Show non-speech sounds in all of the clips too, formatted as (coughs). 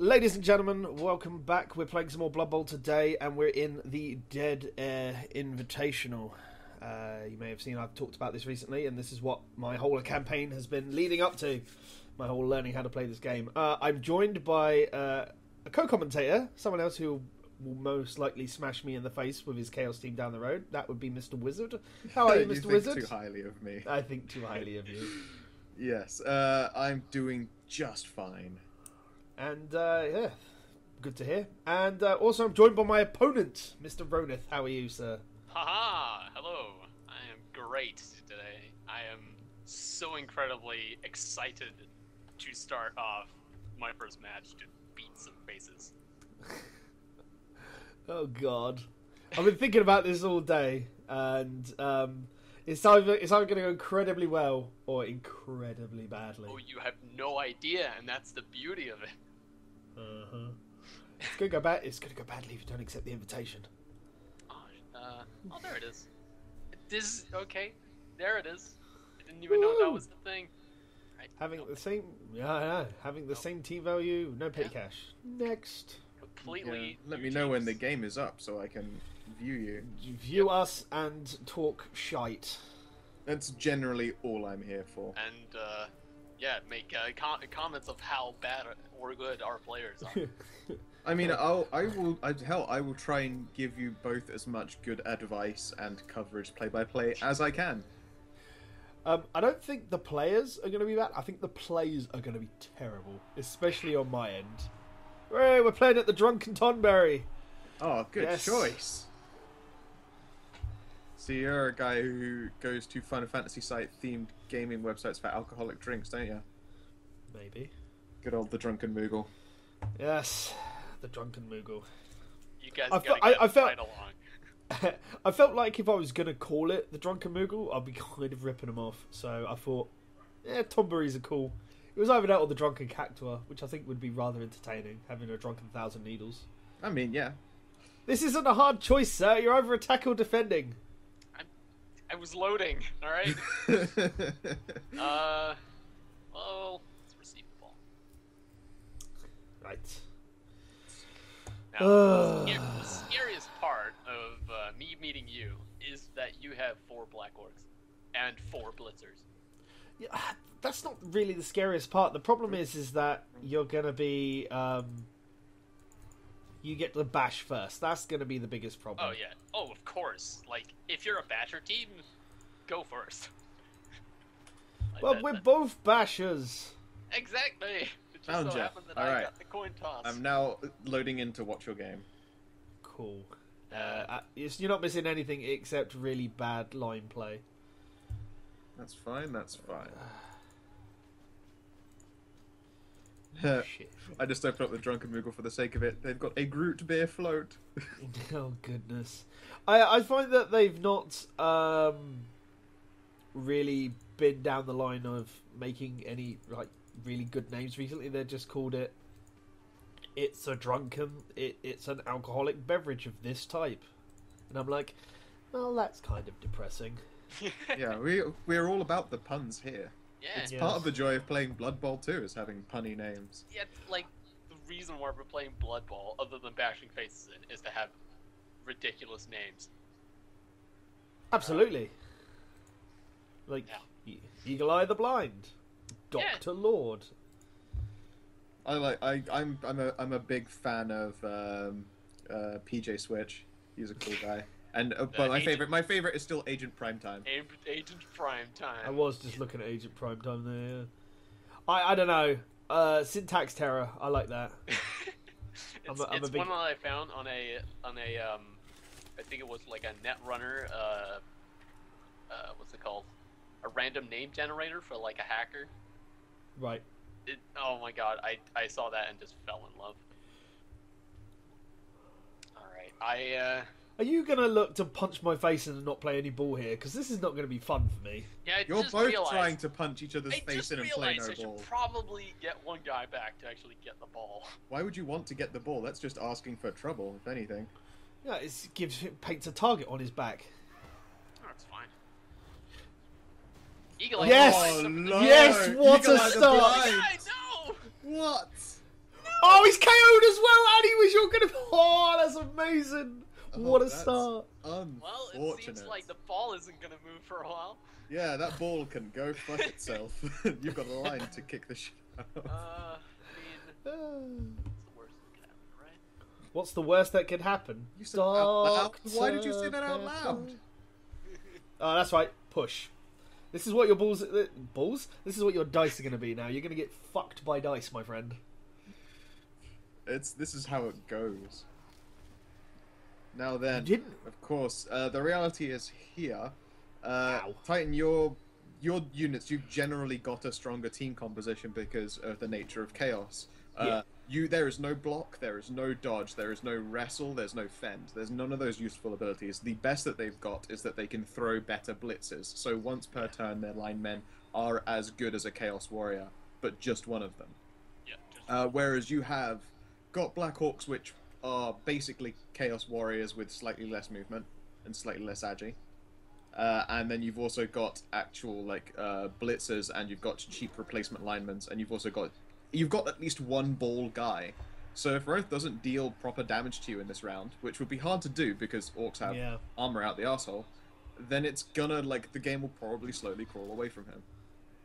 Ladies and gentlemen, welcome back. We're playing some more Blood Bowl today, and we're in the Dead Air Invitational. Uh, you may have seen I've talked about this recently, and this is what my whole campaign has been leading up to. My whole learning how to play this game. Uh, I'm joined by uh, a co-commentator, someone else who will most likely smash me in the face with his Chaos team down the road. That would be Mr. Wizard. How are you, (laughs) Mr. think Wizard? too highly of me. I think too highly of you. (laughs) Yes, uh, I'm doing just fine. And uh, yeah, good to hear. And uh, also, I'm joined by my opponent, Mr. Ronith. How are you, sir? Haha! Hello. I am great today. I am so incredibly excited to start off my first match to beat some faces. (laughs) Oh God, I've been thinking about this all day, and um, it's either it's either going to go incredibly well or incredibly badly. Oh, you have no idea, and that's the beauty of it. Uh-huh. It's going to go bad. It's going to go badly if you don't accept the invitation. Oh, uh, oh, there it is. This okay. There it is. I didn't even know that was the thing. Right. Having the same, yeah, I know. Having the Nope. same team value, no petty Yeah. cash. Next, completely. Yeah, Let new me know when the game is up so I can view you. view us and talk shite. That's generally all I'm here for. and uh, yeah, make uh, com- comments of how bad or good our players are. (laughs) I mean, I'll, I will, I, hell, I will try and give you both as much good advice and coverage play by play as I can. Um, I don't think the players are going to be bad. I think the plays are going to be terrible, especially on my end. Hey, we're playing at the Drunken Tonberry. Oh, good Yes. choice. So you're a guy who goes to Final Fantasy site themed gaming websites for alcoholic drinks, don't you? Maybe. Good old the drunken Moogle. Yes, the Drunken Moogle. You guys I gotta fe- I- get I felt- right along. (laughs) I felt like if I was going to call it the Drunken Moogle, I'd be kind of ripping them off. So I thought, yeah, Tonberries are cool. It was either that or the Drunken Cactuar, which I think would be rather entertaining, having a Drunken Thousand Needles. I mean, yeah. This isn't a hard choice, sir. You're either attack or defending. I was loading. All right. (laughs) uh, well, let's receive the ball. Right. Now, Ugh. the scar- the scariest part of uh, me meeting you is that you have four black orcs and four blitzers. Yeah, (sighs) that's not really the scariest part. The problem is, is that you're gonna be, um, you get the bash first. That's gonna be the biggest problem. Oh yeah. Oh, of course. Like, if you're a basher team, go first. (laughs) Like Well, that- we're that- both bashers. exactly. It just Found so ya. happened that I Alright. got the coin toss. I'm now loading in to watch your game. Cool. Uh, uh, you're not missing anything except really bad line play. That's fine, that's fine. Shit. I just opened up the Drunken Moogle for the sake of it. They've got a Groot beer float. (laughs) (laughs) oh goodness. I I find that they've not um really been down the line of making any like really good names recently. They're just called it. It's a drunken. It, it's an alcoholic beverage of this type, and I'm like, well, that's kind of depressing. (laughs) yeah, we we're all about the puns here. Yeah. It's Yes. part of the joy of playing Blood Bowl too, is having punny names. Yeah, like the reason why we're playing Blood Bowl, other than bashing faces in, is to have ridiculous names. Absolutely. Like Yeah. E- Eagle Eye the Blind, Yeah. Doctor Lord. I like I I'm I'm a I'm a big fan of um, uh, PJ Switch. He's a cool guy. And uh, but my Agent- favorite my favorite is still Agent Primetime. A- Agent Prime Time. I was just looking at Agent Prime Time there. I I don't know. Uh, syntax terror. I like that. (laughs) it's I'm a- I'm a it's big- one that I found on a on a um, I think it was like a Netrunner. Uh, uh, what's it called? A random name generator for like a hacker. Right. It, oh my god, I I saw that and just fell in love. All right, I uh, Are you gonna look to punch my face and not play any ball here? Because this is not gonna be fun for me. yeah, I You're both realized, trying to punch each other's I face just in and play realized I no should ball. probably get one guy back to actually get the ball. (laughs) Why would you want to get the ball? That's just asking for trouble, if anything. Yeah, it gives paints a target on his back. Oh, it's fine. Eagle Yes! Oh, up in the- no! Yes, what Eagle a Eye start! Blind! I know. What? Oh, he's KO'd as well, and he was your gonna. (laughs) Oh, that's amazing! Oh, what a that's start! Well, it seems like the ball isn't gonna move for a while. Yeah, that ball can go fuck (laughs) itself. (laughs) You've got a line to kick the shit out. Uh, I mean, (sighs) it's the worst that could happen, right? What's the worst that could happen? You said that out loud. Why did you say that out loud? (laughs) Oh, that's right. Push. This is what your balls. Uh, balls. This is what your dice are going to be now. You're going to get fucked by dice, my friend. It's this is how it goes. Now then, didn't. of course, uh, the reality is here. Uh, Ow. Titan, your your units, you've generally got a stronger team composition because of the nature of chaos. Uh, Yeah. You there is no block, there is no dodge, there is no wrestle, there's no fend. There's none of those useful abilities. The best that they've got is that they can throw better blitzes. So once per turn, their linemen are as good as a chaos warrior, but just one of them. Yeah. Just, Uh, whereas you have got Black Orcs, which are basically Chaos Warriors with slightly less movement and slightly less agi. Uh, and then you've also got actual like uh, blitzers, and you've got cheap replacement linemen, and you've also got you've got at least one ball guy. So if Roth doesn't deal proper damage to you in this round, which would be hard to do because orcs have Yeah. armor out the asshole, then it's gonna like the game will probably slowly crawl away from him.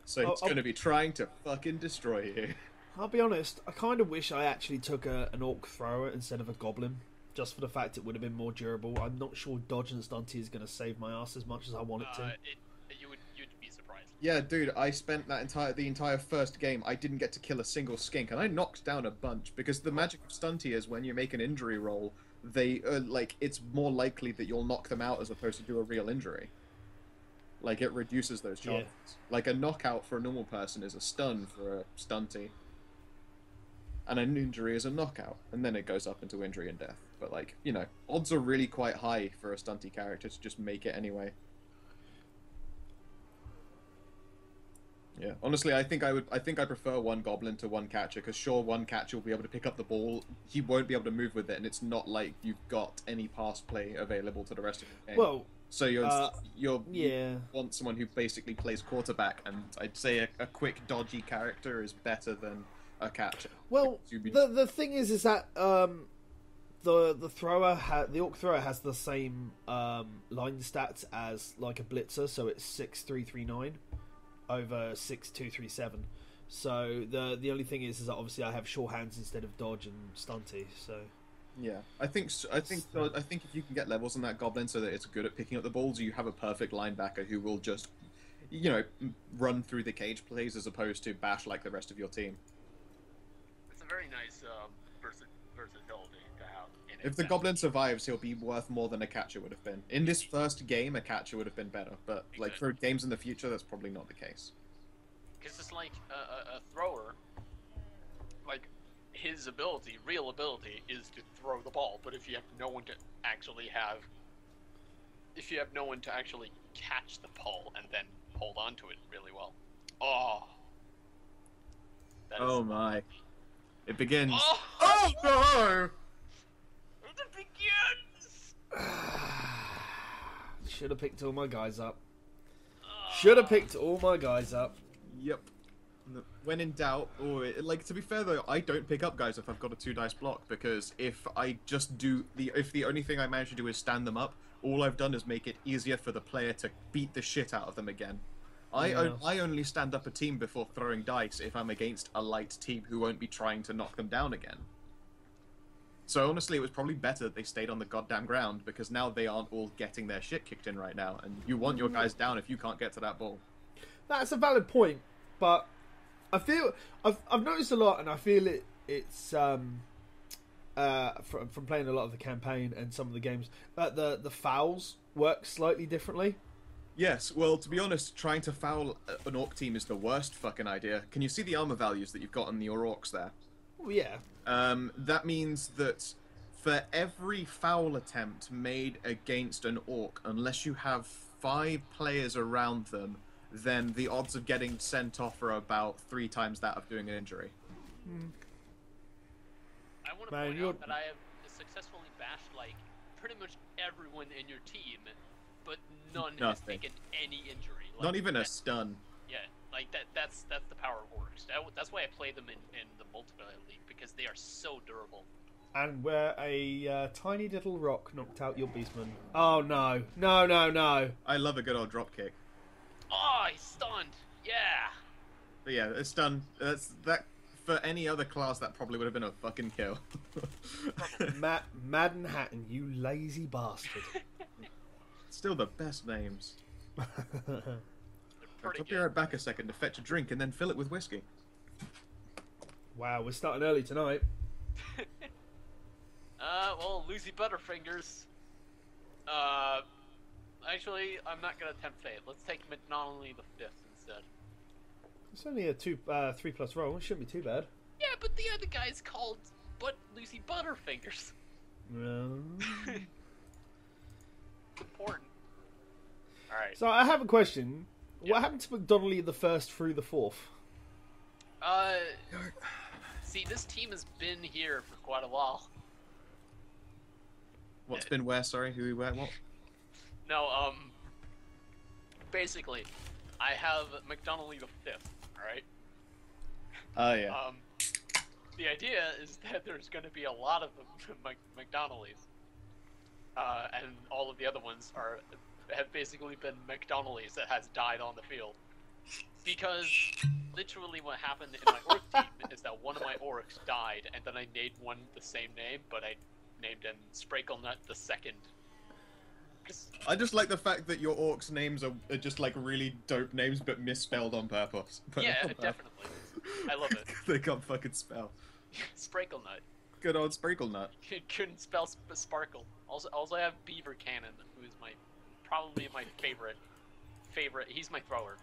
So Oh, it's oh. gonna be trying to fucking destroy you. (laughs) I'll be honest. I kind of wish I actually took a, an orc thrower instead of a goblin, just for the fact it would have been more durable. I'm not sure dodge and stunty is going to save my ass as much as I want it to. uh, it, you would you'd be surprised. Yeah, dude, I spent that entire the entire first game. I didn't get to kill a single skink, and I knocked down a bunch because the magic of stunty is when you make an injury roll, they uh, like it's more likely that you'll knock them out as opposed to do a real injury. Like it reduces those Yeah. chances. Like a knockout for a normal person is a stun for a stunty, and an injury is a knockout, and then it goes up into injury and death. But like you know, odds are really quite high for a stunty character to just make it anyway. Yeah, honestly, I think I would. I think I prefer one goblin to one catcher because sure, one catcher will be able to pick up the ball. He won't be able to move with it, and it's not like you've got any pass play available to the rest of the game. well, so you're uh, you're you yeah. want someone who basically plays quarterback, and I'd say a, a quick dodgy character is better than a catcher. Well, the the thing is, is that um, the the thrower ha- the orc thrower has the same um, line stats as like a blitzer, so it's six three three nine over six two three seven. So the the only thing is, is that obviously I have sure hands instead of dodge and stunty. So Yeah, I think I think so, I think if you can get levels on that goblin so that it's good at picking up the balls, you have a perfect linebacker who will just, you know, run through the cage plays as opposed to bash like the rest of your team. It's a very nice um, versi- versatility to have. In If the goblin survives, he'll be worth more than a catcher would have been. In this first game, a catcher would have been better, but like for games in the future, that's probably not the case. because it's like a, a, a thrower, like his ability, real ability, is to throw the ball. But if you have no one to actually have, if you have no one to actually catch the ball and then hold on to it really well, oh, that is- Oh my! It begins. Oh, Oh no! it begins. (sighs) should have picked all my guys up. Should have picked all my guys up. Yep. When in doubt, or like to be fair though, I don't pick up guys if I've got a two dice block because if I just do the if the only thing I manage to do is stand them up, all I've done is make it easier for the player to beat the shit out of them again. I on- I only stand up a team before throwing dice if I'm against a light team who won't be trying to knock them down again. So honestly, it was probably better that they stayed on the goddamn ground because now they aren't all getting their shit kicked in right now, and you want your guys down if you can't get to that ball. That's a valid point, but I feel I've I've noticed a lot, and I feel it it's um uh from from playing a lot of the campaign and some of the games that the the fouls work slightly differently. Yes, well, to be honest, trying to foul an orc team is the worst fucking idea. Can you see the armor values that you've got on your orcs there? Well, yeah, Um, that means that for every foul attempt made against an orc, unless you have five players around them, then the odds of getting sent off are about three times that of doing an injury. I want to Man, point you're- out that I have successfully bashed like pretty much everyone in your team, but none has taken any injury. Like, Not even a stun. Yeah, Like that. That's that's the power of orcs. That, that's why I play them in in the multiplayer league because they are so durable. And where a uh, tiny little rock knocked out your beastman. Oh no, no, no, no! I love a good old drop kick. Oh, he's stunned. Yeah. But yeah, it's done. That's that. For any other class, that probably would have been a fucking kill. (laughs) Matt Madden Hatton, you lazy bastard. (laughs) Still the best names. I'll pretty be right back a second to fetch a drink and then fill it with whiskey. wow, we're starting early tonight. (laughs) Uh, well, Lucy Butterfingers. Uh, actually, I'm not gonna tempt fate. Let's take McDonnelly the fifth instead. It's only a two, uh, three plus roll. It shouldn't be too bad. Yeah, but the other guy's called but Lucy Butterfingers. No. (laughs) Important. All right. so I have a question. Yeah. What happened to McDonnelly the first through the fourth? Uh, see, this team has been here for quite a while. What's been where? Sorry, who, where, what? No, um, basically, I have McDonnelly the fifth. All right. Oh yeah. Um, the idea is that there's going to be a lot of (laughs) Mc- McDonald's, uh, and all of the other ones are have basically been McDonald's that has died on the field. Because literally, what happened in my orc team (laughs) is that one of my orcs died, and then I named one the same name, but I named him Sprakelnut the second. I just like the fact that your orcs' names are, are just like really dope names, but misspelled on purpose. (laughs) yeah, definitely. I love it. (laughs) they can't fucking spell. Sprakelnut. Good old Sprinkle Nut. couldn't spell sp- sparkle. Also, also I have Beaver Cannon, who is my probably my favorite. Favorite. He's my thrower.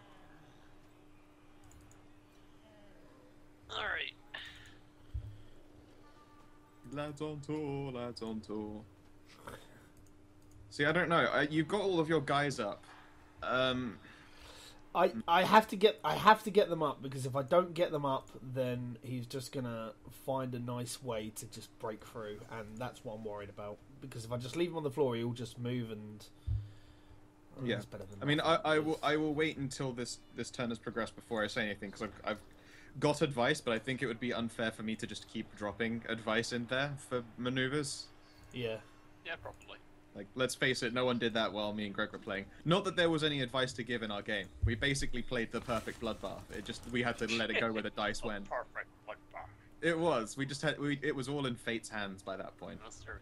All right. Lads on tour, lads on tour. See, I don't know. I, you've got all of your guys up. Um, I I have to get I have to get them up because if I don't get them up, then he's just gonna find a nice way to just break through, and that's what I'm worried about. Because if I just leave him on the floor, he'll just move and. Oh, Yeah. better than I mean, I. I will I will wait until this this turn has progressed before I say anything because I've, I've got advice, but I think it would be unfair for me to just keep dropping advice in there for maneuvers. Yeah. Yeah, probably. Like, let's face it, no one did that while me and Greg were playing. Not that there was any advice to give in our game. We basically played the perfect bloodbath. It just we had to let it go where the (laughs) dice went. perfect. Like that. It was. We just had. We, it was all in fate's hands by that point. That's true.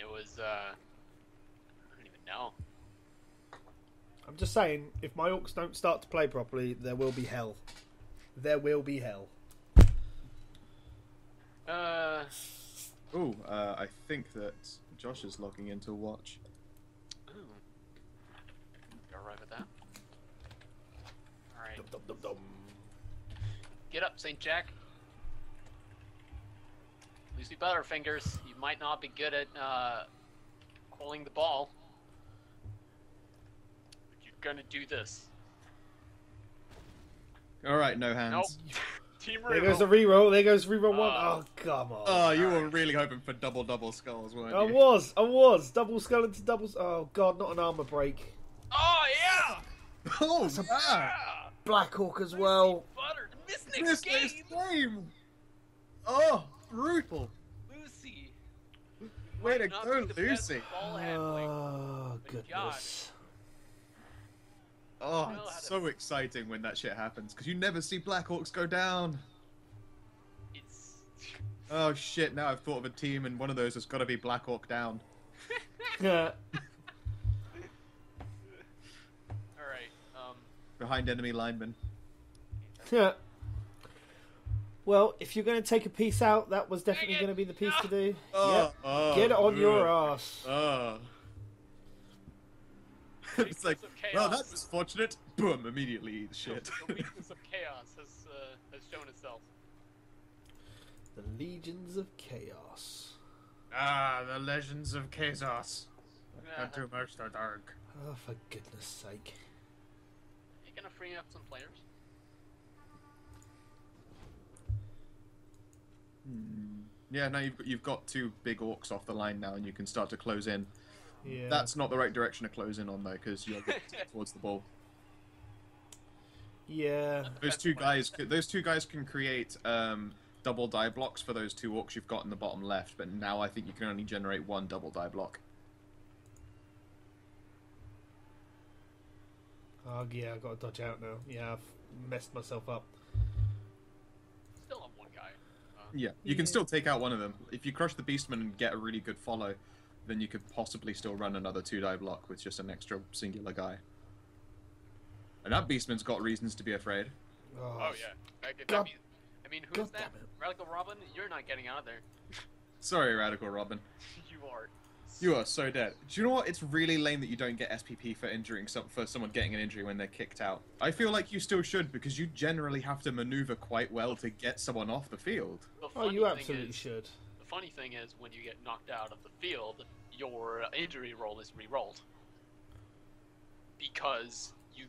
It was. uh I don't even know. I'm just saying, if my orcs don't start to play properly, there will be hell. There will be hell. Uh. Ooh, uh, I think that Josh is logging in to watch. Ooh. Go right with that. All right. Dum, dum, dum, dum. Get up, St. Jack. Lucy Butterfingers, you might not be good at uh, holding the ball. But you're gonna do this. All right, no hands. Nope. (laughs) Team There goes the reroll. reroll. There goes reroll one. Oh. Oh come on. Oh, you were really hoping for double double skulls, weren't I you? was. I was. Double skull into doubles. Oh god, not an armor break. Oh yeah! (laughs) Oh, a- yeah. yeah! Black Orc as well. Butter. Miss This next next game. game. Oh, brutal. Lucy. Way to Might go, be the best Lucy. Oh But goodness. Oh, it's so exciting when that shit happens because you never see Black Orcs go down. It's. Oh shit! Now I've thought of a team, and one of those has got to be Black Hawk down. Yeah. (laughs) (laughs) All right. Um. behind enemy linemen. Yeah. Well, if you're going to take a piece out, that was definitely going to be the piece to do. Oh, Yep. oh, Get it on your ass. Oh. (laughs) it's like, well, chaos. that was fortunate. Boom! Immediately eat shit. The weakness of chaos has uh, has shown itself. The Legions of Chaos. ah, the legends of Chaos. Uh, too much the dark. Oh, for goodness sake. Are you gonna free up some players? Yeah, now you've you've got two big orcs off the line now, and you can start to close in. Yeah. That's not the right direction to close in on though, because you're (laughs) towards the ball. Yeah. Those two guys, those two guys can create um, double die blocks for those two orcs you've got in the bottom left. But now I think you can only generate one double die block. Oh yeah, I got to dodge out now. Yeah, I've messed myself up. Still have one guy. Uh, Yeah, you can still take out one of them. If you crush the beastman and get a really good follow, then you could possibly still run another two die block with just an extra singular guy. And that beastman's got reasons to be afraid. Oh, oh yeah. I, God- I mean, I mean, who's God that? Radical Robin? You're not getting out of there. Sorry, Radical Robin. (laughs) you are. You are so dead. Do you know what? It's really lame that you don't get SPP for injuring some for someone getting an injury when they're kicked out. I feel like you still should because you generally have to maneuver quite well to get someone off the field. The Oh, you absolutely is, should. The funny thing is, when you get knocked out of the field, your injury roll is re-rolled because you,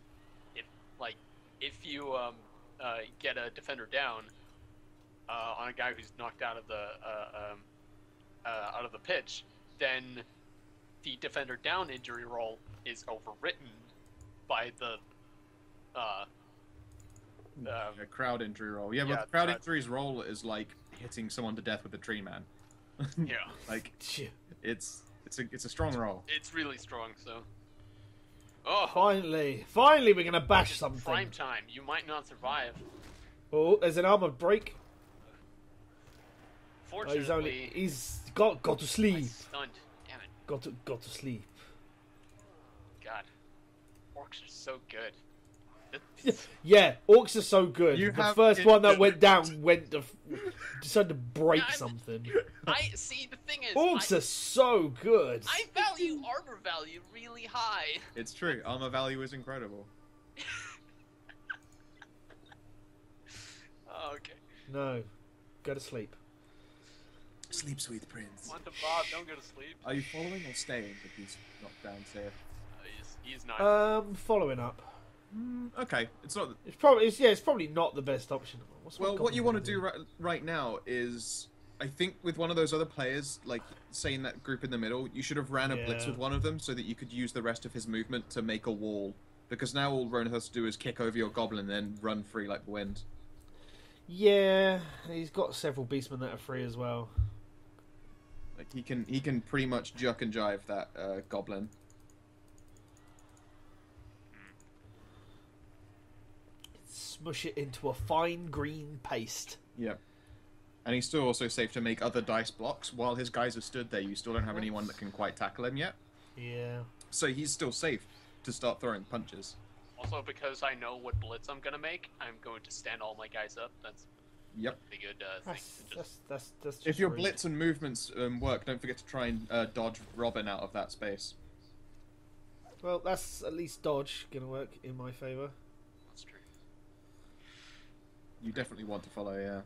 if like, if you um, uh, get a defender down uh, on a guy who's knocked out of the uh, um, uh, out of the pitch, then the defender down injury roll is overwritten by the uh, um, a crowd injury roll. Yeah, yeah, but the crowd crowd- injuries roll is like hitting someone to death with a tree man. (laughs) yeah. like it's it's a it's a strong roll. It's really strong, so. Oh, Finally, finally, we're gonna bash something. prime time. You might not survive. Oh, there's an armor break. Oh, Fortunately, he's only he's got got to I sleep. stunned. Damn it, Got to got to sleep. God. Orcs are so good. Yeah, yeah, orcs are so good. You the first one that went (laughs) down went to decided to break Yeah, I'm- something. I see. The thing is, Orcs I, are so good. I value armor value really high. It's true. Armor value is incredible. (laughs) Oh, okay. No, go to sleep. Sleep, sweet prince. Come on to Bob. Don't go to sleep. Are you following or staying if he's knocked down safe? Uh, he's, he's not. Um, following up. Mm, okay, it's not. It's probably it's, yeah, it's probably not the best option. What's Well, what you want to gonna do right, right now is, I think, with one of those other players, like saying that group in the middle, you should have ran a blitz with one of them so that you could use the rest of his movement to make a wall. Because now all Ronan has to do is kick over your goblin and then run free like the wind. Yeah, he's got several beastmen that are free as well. Like he can, he can pretty much juck and jive that uh, goblin. Smush it into a fine green paste. Yep. And he's still also safe to make other dice blocks while his guys have stood there. You still don't have anyone that can quite tackle him yet, Yeah. so he's still safe to start throwing punches. also, because I know what blitz I'm gonna make, I'm going to stand all my guys up. That's Yep. a good uh. That's just... that's that's, that's just If your rude. blitz and movements um, work, don't forget to try and uh, dodge Robin out of that space. Well, that's at least dodge gonna work in my favour. That's true. You definitely want to follow, yeah.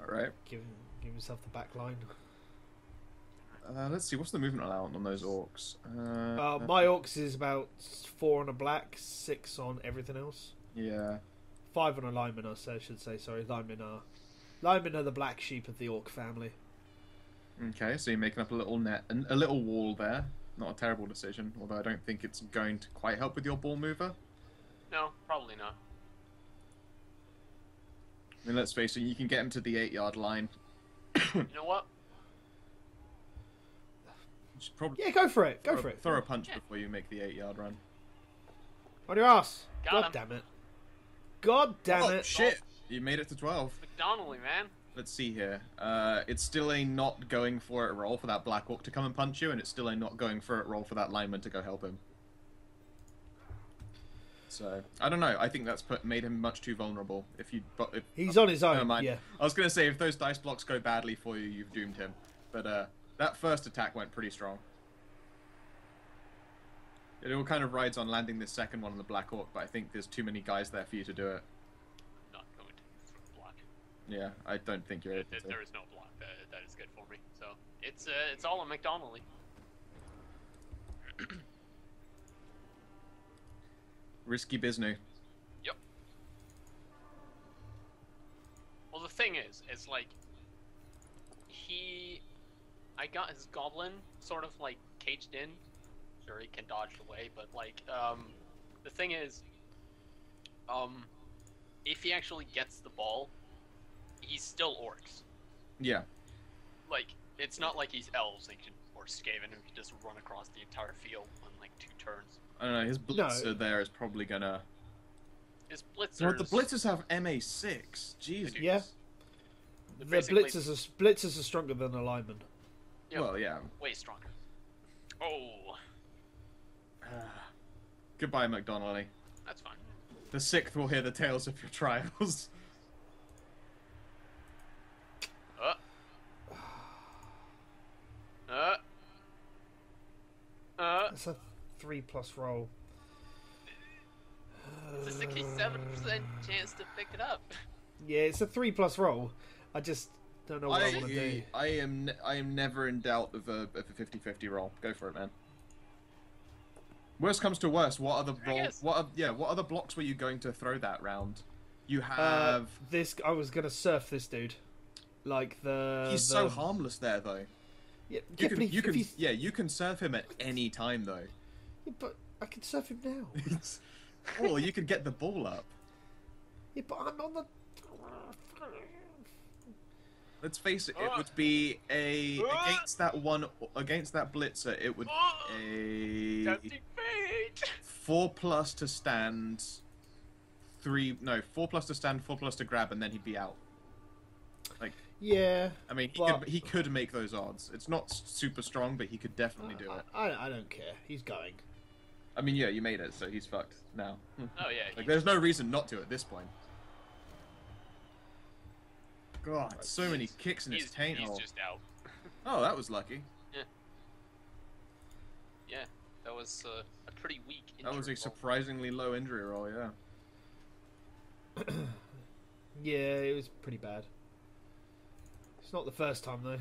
Alright. Give give himself the back line. Uh, let's see, what's the movement allowance on those orcs? Uh, Uh, my orcs is about four on a black, six on everything else. Yeah. Five on a lineman, I should say. Sorry, linemen are linemen are the black sheep of the orc family. Okay, so you're making up a little net, and a little wall there. Not a terrible decision, although I don't think it's going to quite help with your ball mover. No, probably not. I mean, let's face it, you can get him to the eight yard line. (coughs) You know what? Probably Yeah, go for it. Go throw, for it. throw a punch before you make the eight yard run. On your ass. Got God him. damn it. God damn oh, it. shit! You made it to 12. McDonnelly, man. Let's see here. Uh, it's still a not going for it roll for that Black Orc to come and punch you, and it's still a not going for it roll for that lineman to go help him. So I don't know. I think that's put, made him much too vulnerable. If you, but if, He's on his own. Never own. mind. Yeah. I was gonna say if those dice blocks go badly for you, you've doomed him. But uh, that first attack went pretty strong. It all kind of rides on landing this second one on the Black Orc, but I think there's too many guys there for you to do it. Not going to block. Yeah, I don't think you're There, able to. there is no block that, that is good for me. So it's uh, it's all on McDonnelly. (clears throat) Risky business. Yep. Well, the thing is, it's like he, I got his goblin sort of like caged in. Sure, he can dodge away, but like, um, the thing is, um, if he actually gets the ball, he's still orcs. Yeah. Like it's not like he's elves they can, or Skaven who can just run across the entire field in like two turns. I don't know. His blitzer there is probably gonna. His blitzers. Well, the blitzers have MA six. Jesus. Yeah. The Basically- blitzers are blitzers are stronger than a lineman. Yeah, Well, yeah. way stronger. Oh, Goodbye, McDonnelly. that's fine. The sixth will hear the tales of your trials. Uh. Uh. Uh. That's a three plus roll. It's a sixty-seven percent chance to pick it up. Yeah, it's a three plus roll. I just don't know what I, want to do. I, I am I am never in doubt of a of a 50-50 roll. Go for it, man. Worst comes to worst, what are the roll? guess- What are, yeah? What other blocks were you going to throw that round? You Uh, have. this I was gonna surf this dude, like the. he's the, so harmless there, though. Yeah, You yeah, can you can he's- yeah you can serve him at any time though. yeah, but I can surf him now. (laughs) Or you could get the ball up. yeah, but I'm on the. Let's face it, it would be a against that one against that blitzer. It would be a four plus to stand, three no four plus to stand, four plus to grab, and then he'd be out. Like Yeah. I mean, he, But- could, he could make those odds. It's not super strong, but he could definitely do I, it. I, I don't care. He's going. I mean, yeah, you made it, so he's fucked now. Oh yeah. (laughs) Like, there's no reason not to at this point. God, so many kicks in his he's, taint he's hole. just out. Oh, that was lucky. Yeah, Yeah, that was uh, a pretty weak. That was a injury roll. surprisingly low injury roll, yeah. (clears throat) Yeah, it was pretty bad. It's not the first time though.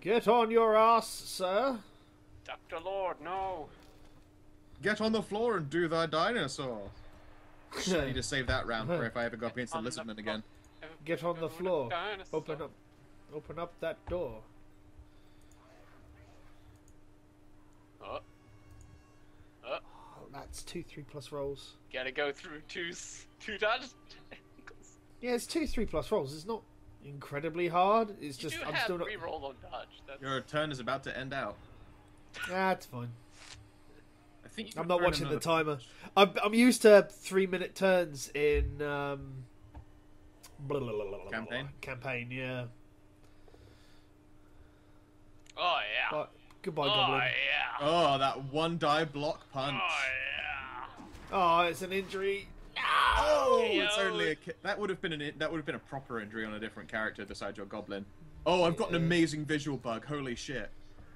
Get on your ass, sir. Doctor Lord, no. Get on the floor and do the dinosaur. (laughs) I need to save that round for if I ever go up against the lizardman again. Get on the floor. Open up, open up that door. Oh. Oh, Oh, that's two three plus rolls. gotta go through two two dodge. Yeah, it's two three plus rolls. It's not incredibly hard. It's You just do I'm have still not. reroll on dodge. That's... Your turn is about to end out. That's fine. I think I'm not throw in watching the timer. I'm, I'm used to three minute turns in um, blah, blah, blah, blah, blah, Campaign? Campaign, yeah. Oh yeah. But, goodbye, oh Goblin. yeah. Oh, that one die block punch. Oh yeah. Oh, it's an injury. No! Oh, KO. it's only a ki- that would have been an that would have been a proper injury on a different character besides your goblin. Oh, I've got an amazing visual bug. Holy shit!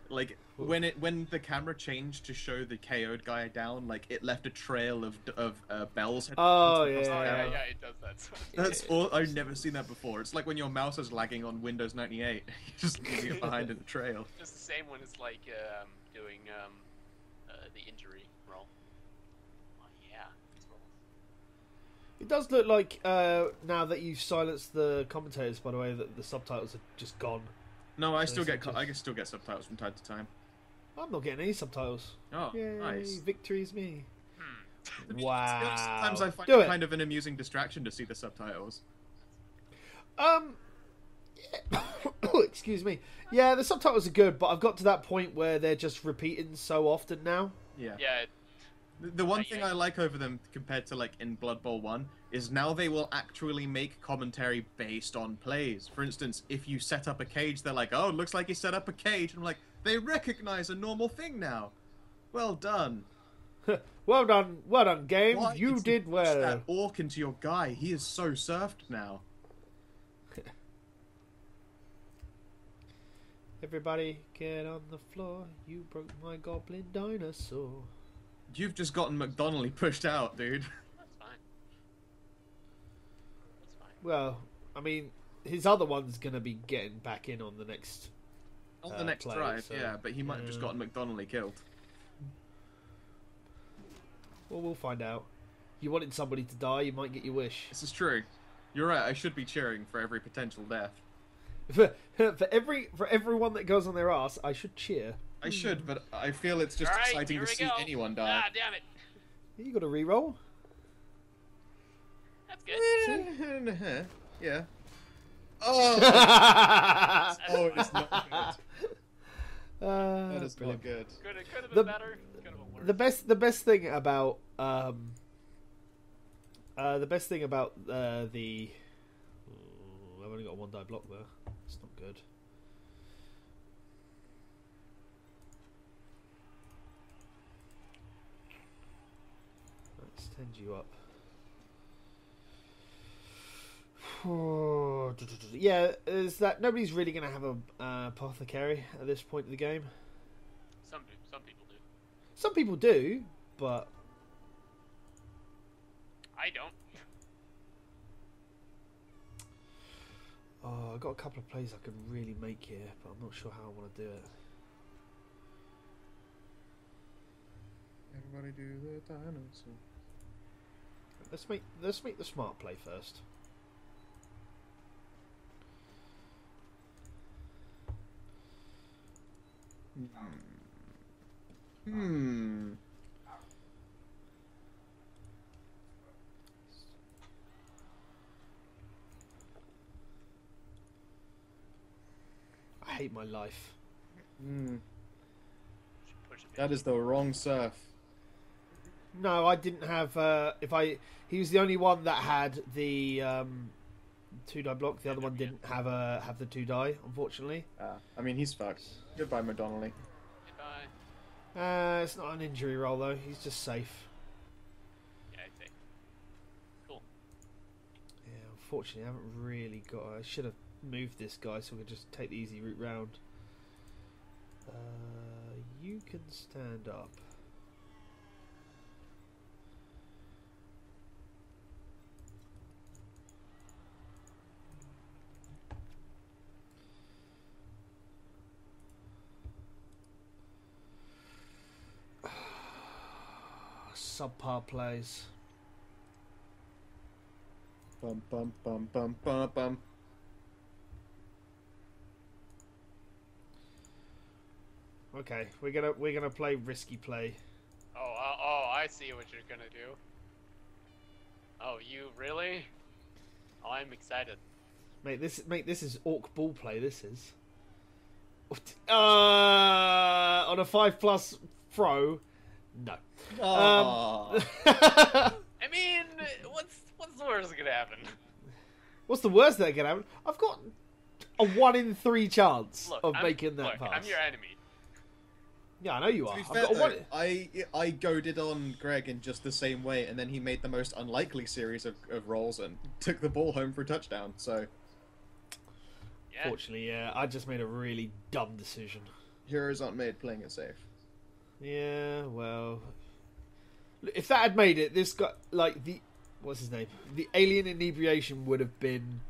Like when it when the camera changed to show the KO'd guy down, like it left a trail of of uh, bells. Oh, yeah. yeah, yeah, it does that. (laughs) That's all. I've never seen that before. It's like when your mouse is lagging on Windows 98. (laughs) You're just leaving it behind in the trail. (laughs) Just the same when it's like um, doing um, uh, the injury roll. Oh yeah. these. It does look like uh, now that you've silenced the commentators, by the way, that the subtitles are just gone. No, I So still get just- I can still get subtitles from time to time. I'm not getting any subtitles. Oh, Yay, nice. victory's me. Hmm. (laughs) Wow. Sometimes I find Do it it. kind of an amusing distraction to see the subtitles. Um, yeah. (coughs) excuse me. Yeah, the subtitles are good, but I've got to that point where they're just repeating so often now. Yeah. Yeah. The, the one Yeah, thing. I like over them compared to like in Blood Bowl 1 is now they will actually make commentary based on plays. For instance, if you set up a cage, they're like, "Oh, it looks like you set up a cage." And I'm like, "They recognize a normal thing now." Well done. (laughs) well done, well done, game. Why you did did push That well. orc into your guy. He is so surfed now. (laughs) Everybody, get on the floor. You broke my goblin dinosaur. You've just gotten McDonnelly pushed out, dude. (laughs) That's fine. That's fine. Well, I mean, his other one's gonna be getting back in on the next. On Uh, the next play, drive, so- yeah, but he might have just gotten McDonnelly killed. Well, we'll find out. You wanted somebody to die, you might get your wish. This is true. You're right. I should be cheering for every potential death. (laughs) For, for every for everyone that goes on their ass, I should cheer. I should, but I feel it's just All right, exciting to see go. anyone die. Ah, damn it. You got a reroll. That's good. (laughs) Yeah. (laughs) Oh, it's not good. Uh, That is brilliant. good. Could it could have The- better. Could have been worse. the best the best thing about um uh the best thing about uh the Ooh, I've only got one die block there. It's not good. Let's tend you up. (sighs) Yeah, is that nobody's really going to have a uh, apothecary at this point of the game? Some pe- some people do. Some people do, but I don't. Oh, I've got a couple of plays I could really make here, but I'm not sure how I want to do it. Everybody do the dinosaur. Let's make let's make the smart play first. Hmm. Hmm. I hate my life. Hmm. Should push it That is the wrong surf. No, I didn't have. Uh, if I, he was the only one that had the um, two die block. The other one didn't have a have the two die, unfortunately. Ah, I mean, he's fucked. Goodbye, McDonnelly. Uh, it's not an injury roll though. He's just safe. Yeah, I'd. Cool. Yeah, unfortunately, I haven't really got. I should have moved this guy so we could just take the easy route round. Uh, you can stand up. Subpar plays. Bum bum bum bum bum bum. Okay, we're gonna we're gonna play risky play. Oh, uh, oh, I see what you're gonna do. Oh, you really? Oh, I'm excited. Mate, this mate, this is orc ball play. This is. (laughs) Uh, on a five plus throw, no. Um, (laughs) I mean, what's what's the worst that could happen? What's the worst that can happen? I've got a one in three chance Look, of I'm, making that look, pass. I'm your enemy. Yeah, I know you To are. be I've fair, though, one. I I goaded on Greg in just the same way, and then he made the most unlikely series of, of rolls and took the ball home for a touchdown. So Yeah. Fortunately, yeah, I just made a really dumb decision. heroes aren't made playing it safe. Yeah, well, if that had made it, this got like the what's his name? The alien inebriation would have been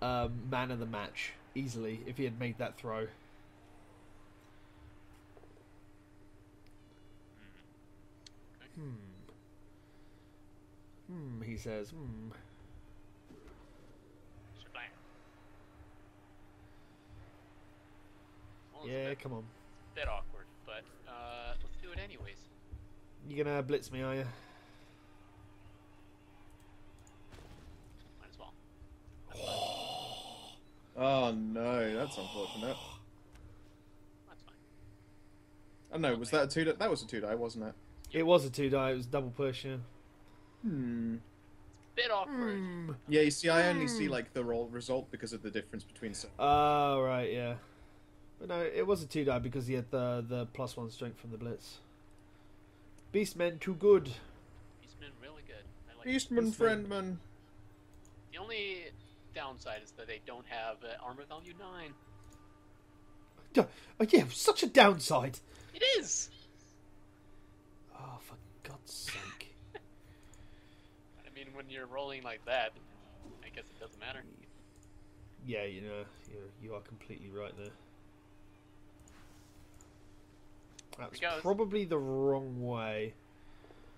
um, man of the match easily if he had made that throw. Hmm. Hmm. He says. Hmm. Should I? Well, it's a Yeah, come on. bit awkward, but uh, do it anyways. You gonna blitz me, are you? Might as well. (sighs) Oh no, that's unfortunate. That's fine. Oh no, was that a two? di- That was a two die, wasn't it? It was a two die. It was double push. Yeah. Hmm. Bit awkward. Hmm. Yeah, you see, I only see like the roll result because of the difference between. s- Oh right, yeah. But no, it was a two die because he had the the plus one strength from the blitz. Beastmen too good. Beastman really good. I like Eastman, Eastman. Friendman. The only downside is that they don't have uh, armor value nine. Oh yeah, such a downside. It is. Oh for God's sake. (laughs) I mean, when you're rolling like that, I guess it doesn't matter. Yeah, you know, you you are completely right there. That was probably the wrong way.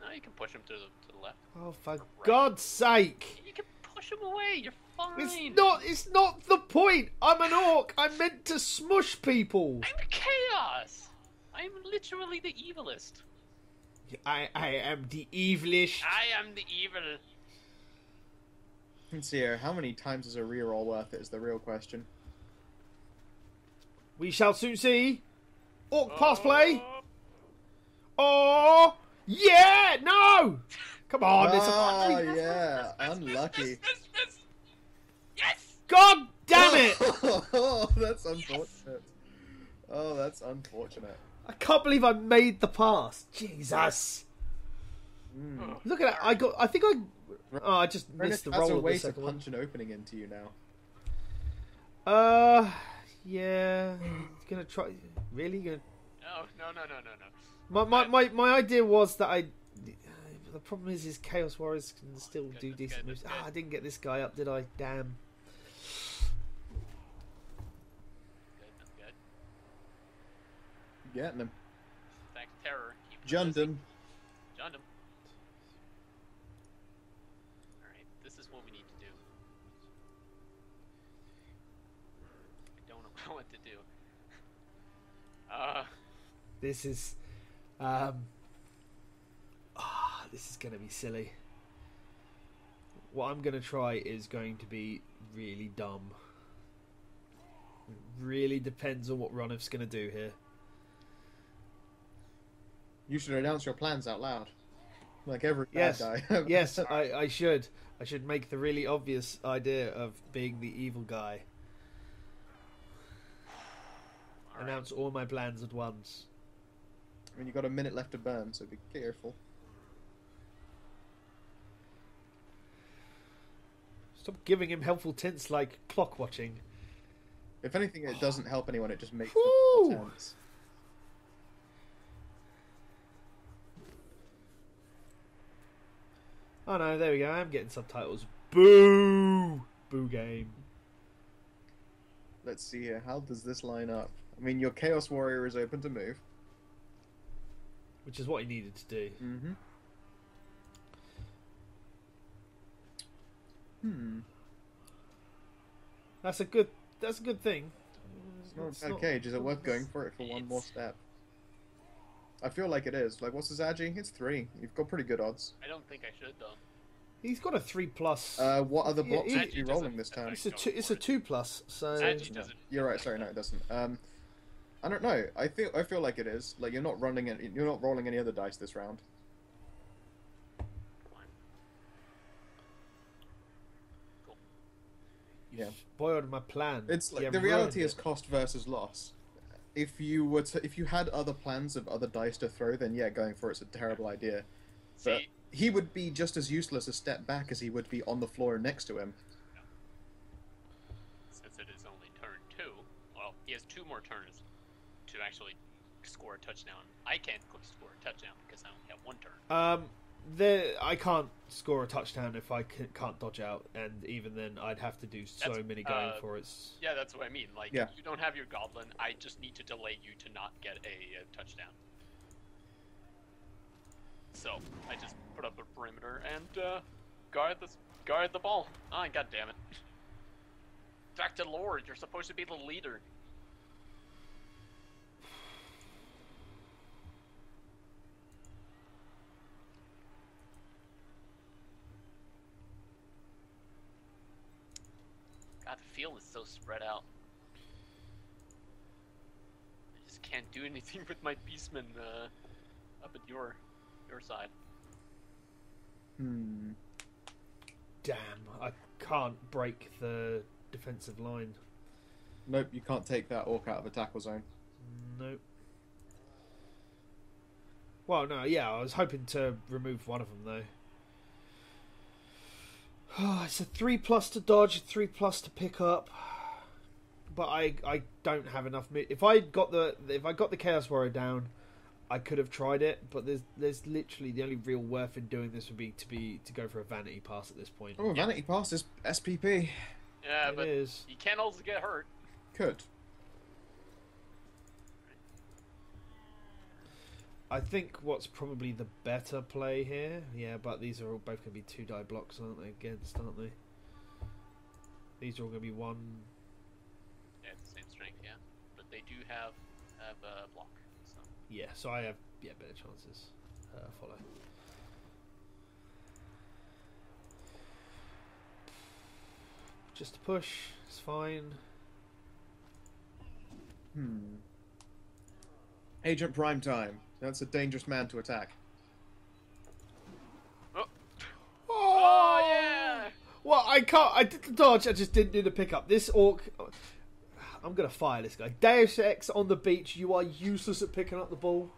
No, you can push him to the to the left. Oh for God's sake! You can push him away. You're fine. It's not. It's not the point. I'm an orc. I'm meant to smush people. I'm chaos. I'm literally the evilest. I I am the evilish. I am the evil. Let's see here. How many times is a reroll worth it? Is the real question. We shall soon see. Orc pass play. Oh. Oh, yeah, no. Come on, this. Oh miss, yeah, miss, miss, unlucky. Miss, miss, miss. Yes! God damn it! Oh, (laughs) that's unfortunate. Oh, that's unfortunate. I can't believe I made the pass. Jesus. Mm. Look at that. I got. I think I. Oh, I just missed the Rennis has roll a of way the to second one. punch an opening into you now. Uh, yeah. Gonna try. Really? Gonna. No, no, no, no, no, no. My, my, my, my idea was that I. The problem is, is Chaos Warriors can still Good, do that's decent good, moves. Ah, good. I didn't get this guy up, did I? Damn. Good. Getting him. Thanks, terror. Keep him Junned busy. him. Alright, this is what we need to do. I don't know (laughs) what to do. (laughs) Uh, This is. Um. Ah, this is going to be silly. What I'm going to try is going to be really dumb. It really depends on what Ronith's going to do here. You should announce your plans out loud, like every Yes. bad guy. (laughs) yes, I, I should. I should make the really obvious idea of being the evil guy. alright. Announce all my plans at once. I mean, you've got a minute left to burn, so be careful. Stop giving him helpful tints like clock watching. If anything, it doesn't help anyone. It just makes Whew. them more tense. Oh no, there we go. I'm getting subtitles. Boo! Boo game. Let's see here. How does this line up? I mean, your Chaos Warrior is open to move. Which is what he needed to do. Mm-hmm. Hmm. That's a good. That's a good thing. It's not It's a bad not- cage. Is it worth going for it for one more step? I feel like it is. Like, what's his agi? It's three. You've got pretty good odds. I don't think I should, though. He's got a three plus. Uh, what other Yeah, blocks he- are you rolling this time? it's a two. It's a two plus. So Agi doesn't. You're right. Sorry, no, it doesn't. Um, I don't know. I feel I feel like it is. Like you're not running any, You're not rolling any other dice this round. Fine. Cool. Yeah. spoiled my plan. It's like You the reality is it. cost versus loss. If you were to, if you had other plans of other dice to throw, then yeah, going for it's a terrible idea. But See, he would be just as useless a step back as he would be on the floor next to him. since it is only turn two, well, he has two more turns to actually score a touchdown. I can't score a touchdown because I only have one turn. Um, there. I can't score a touchdown if I can, can't dodge out, and even then, I'd have to do so That's, many going uh, for it. Yeah, that's what I mean. Like, Yeah. you don't have your goblin. I just need to delay you to not get a, a touchdown. So I just put up a perimeter and uh, guard the guard the ball. Ah, god damn it! (laughs) Back to Lord. You're supposed to be the leader. God, the field is so spread out. I just can't do anything (laughs) with my beastmen uh, up at your your side. Hmm. Damn, I can't break the defensive line. Nope, you can't take that orc out of a tackle zone. Nope. Well, no, yeah, I was hoping to remove one of them though. Oh, it's a three plus to dodge, three plus to pick up, but I I don't have enough. Mi- if I got the if I got the chaos warrior down, I could have tried it. But there's there's literally the only real worth in doing this would be to be to go for a vanity pass at this point. Oh, vanity pass is SPP. Yeah, It but is. you can also get hurt. Could. I think what's probably the better play here, yeah, but these are all both going to be two die blocks, aren't they? Against, aren't they? These are all going to be one. Yeah, the same strength, yeah. But they do have have a block. So Yeah, so I have yeah better chances. Uh, follow. Just a push. It's fine. Hmm. Agent Prime Time. That's a dangerous man to attack. Oh yeah! Well, I can't. I did the dodge. I just didn't do the pickup. This orc. I'm gonna fire this guy. Deus Ex on the beach. You are useless at picking up the ball.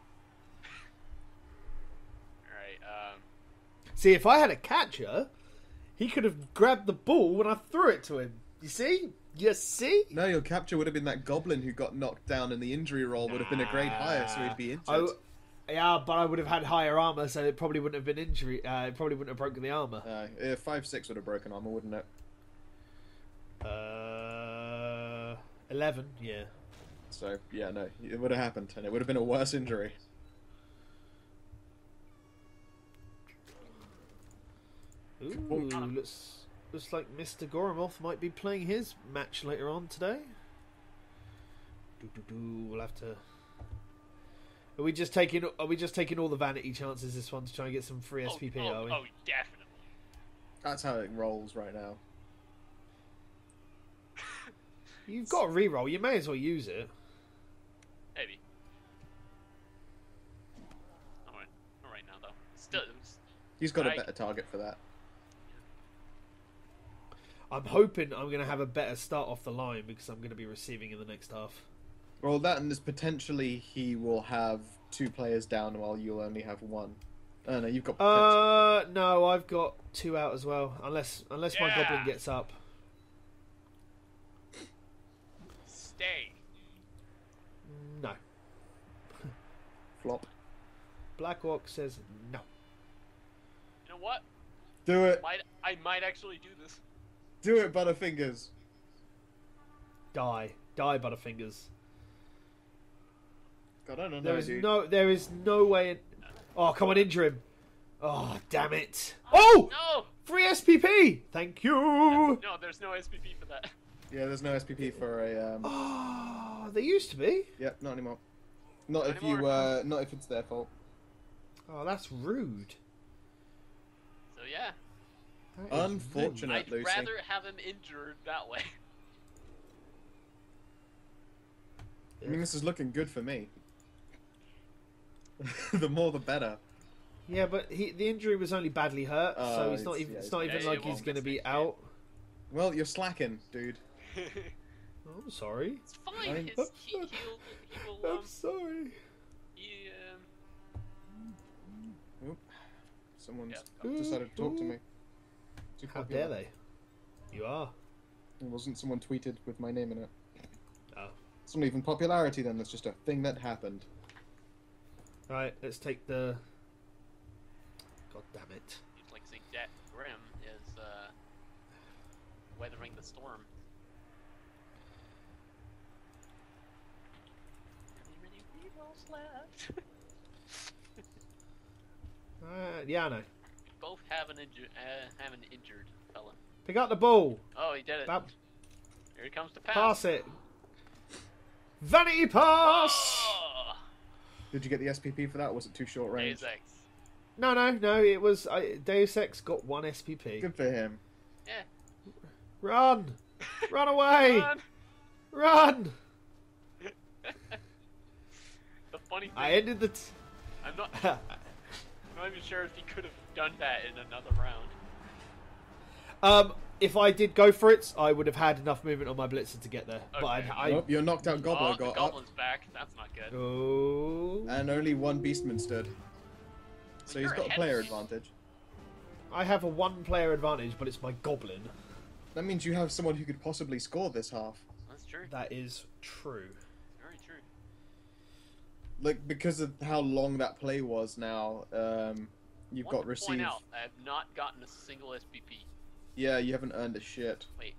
Alright, um. See, if I had a catcher, he could have grabbed the ball when I threw it to him. You see? You see? No, your capture would have been that goblin who got knocked down, and the injury roll would have been a grade higher, so he'd be injured. Oh, yeah, but I would have had higher armor, so it probably wouldn't have been injury. Uh, it probably wouldn't have broken the armor. Uh, five six would have broken armor, wouldn't it? Uh, eleven. Yeah. So yeah, no, it would have happened, and it would have been a worse injury. Ooh, looks looks like Mr. Goramoth might be playing his match later on today. Doo, doo, doo. We'll have to. Are we just taking? Are we just taking all the vanity chances this one to try and get some free Oh, SPP? oh, are we? oh, definitely. That's how it rolls right now. (laughs) You've got a reroll. You may as well use it. Maybe. Alright. Alright now, though. Still, He's got a better target for that. I'm hoping I'm going to have a better start off the line because I'm going to be receiving in the next half. Well, that and there's potentially he will have two players down while you'll only have one. Oh no, you've got. Uh, no, I've got two out as well. Unless unless my goblin gets up. stay. No. flop. Black Orc says no. You know what? Do it. Might I might actually do this. Do it, Butterfingers. Die. Die, Butterfingers. God, I don't know, There is dude. no there is no way in... Oh, come on, injure him. Oh, damn it. Oh! No! Free SPP! Thank you! No, there's no SPP for that. Yeah, there's no SPP for a. Um... Oh, there used to be. Yep, not anymore. Not Not if you. anymore. Uh, not if it's their fault. Oh, that's rude. So yeah, That is Unfortunate. I'd Lucy. rather have him injured that way. (laughs) I mean, this is looking good for me. (laughs) the more, the better. Yeah, but he, the injury was only badly hurt, so Oh, he's not it's- even. yeah, it's it's- not Yeah, even it like he's going to be next game. out. Well, you're slacking, dude. (laughs) Oh, I'm sorry. it's fine. Fine. His, he, he'll, he will. Um, I'm sorry. he, um, Oop. Someone's Yeah. decided to talk to me. Too How popular. dare they? You are. It wasn't someone tweeted with my name in it. Oh. It's not even popularity then, it's just a thing that happened. Right, let's take the. God damn it. he's like saying that Grim is uh, weathering the storm. Many, many rerolls left. (laughs) Uh, yeah, I know. Both have an injured, uh, have an injured fella. Pick up the ball. Oh, he did it. That, Here he comes to pass. pass it. Vanity pass. Oh! Did you get the SPP for that? Or was it too short range? Deus Ex. No, no, no. It was I, Deus Ex got one SPP. Good for him. Yeah. Run, (laughs) run away, Run! run. (laughs) the funny thing, I ended the. T- I'm not, (laughs) I'm not even sure if he could have done that in another round. um, if I did go for it, I would have had enough movement on my blitzer to get there. But Okay. I, I Nope, your knocked out gobbler oh, the got up, goblin's back. That's not good. oh, and only one beastman stood. So he's You're got a player of advantage. I have a one-player advantage, but it's my goblin. That means you have someone who could possibly score this half. That's true. That is true. Very true. Like because of how long that play was now, um, you've Want got to receive. Point out, I have not gotten a single SPP. Yeah, you haven't earned a shit. Wait.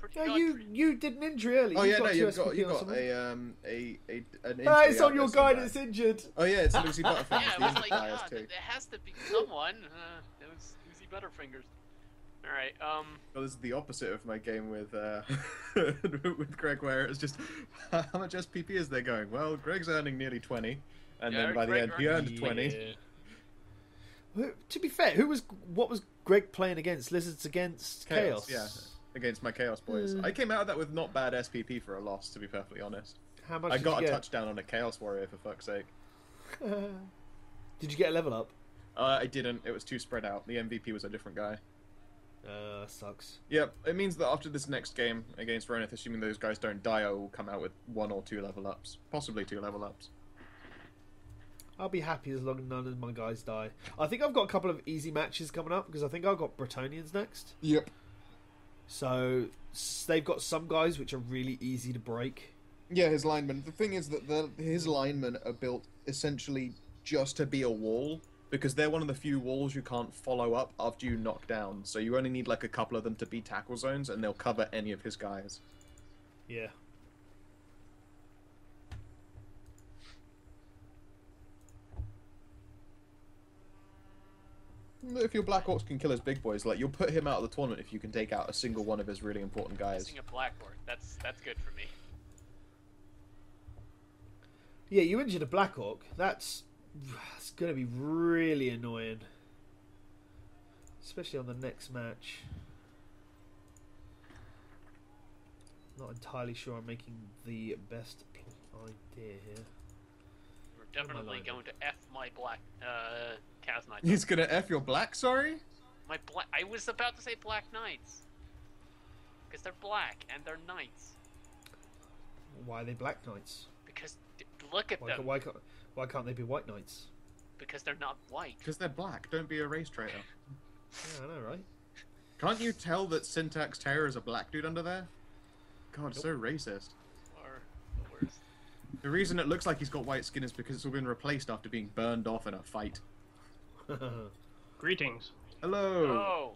Pretty Yeah, you you did an injury early. Oh You've yeah, got no, you've got you've got a um a a an Ah, injury it's on your there guide. somewhere. It's injured. Oh yeah, it's (laughs) Lucy Butterfingers. Yeah, the I was like, players ah, too. th- there has to be someone. Uh, it was Lucy Butterfingers. All right. Um. Well, this is the opposite of my game with uh, (laughs) with Greg, where it's just (laughs) how much SPP is there going? Well, Greg's earning nearly twenty, and Yeah, then by Greg the end he earned earned twenty. Yeah. Who- To be fair, who was what was Greg playing against? Lizards against Chaos, Chaos. yeah. against my Chaos boys. I came out of that with not bad SPP for a loss, to be perfectly honest. How much I did got a get? touchdown on a Chaos Warrior for fuck's sake. (laughs) Did you get a level up? Uh, I didn't. It was too spread out. The MVP was a different guy. Uh, sucks. Yep, it means that after this next game against Ronith, assuming those guys don't die, I will come out with one or two level ups. Possibly two level ups. I'll be happy as long as none of my guys die. I think I've got a couple of easy matches coming up because I think I've got Bretonnians next. Yep. So they've got some guys which are really easy to break. Yeah, his linemen. The thing is that the, his linemen are built essentially just to be a wall because they're one of the few walls you can't follow up after you knock down. So you only need like a couple of them to be tackle zones, and they'll cover any of his guys. Yeah. If your Black Orcs can kill his big boys, like you'll put him out of the tournament if you can take out a single one of his really important guys. Missing a black orc. That's that's good for me. Yeah, you injured a Black Orc. That's that's going to be really annoying. Especially on the next match. Not entirely sure I'm making the best idea here. We're definitely going to f my black uh Kaz Knights. He's gonna f your black. Sorry. My black. I was about to say black knights. Because they're black and they're knights. Why are they Black Knights? Because d- look at Why, them. ca- why, can't, why can't they be White Knights? Because they're not white. Because they're black. Don't be a race traitor. (laughs) Yeah, I know, right? Can't you tell that Syntax Terror is a black dude under there? God, so racist. Or the reason it looks like he's got white skin is because it's all been replaced after being burned off in a fight. (laughs) Greetings. Hello. Oh,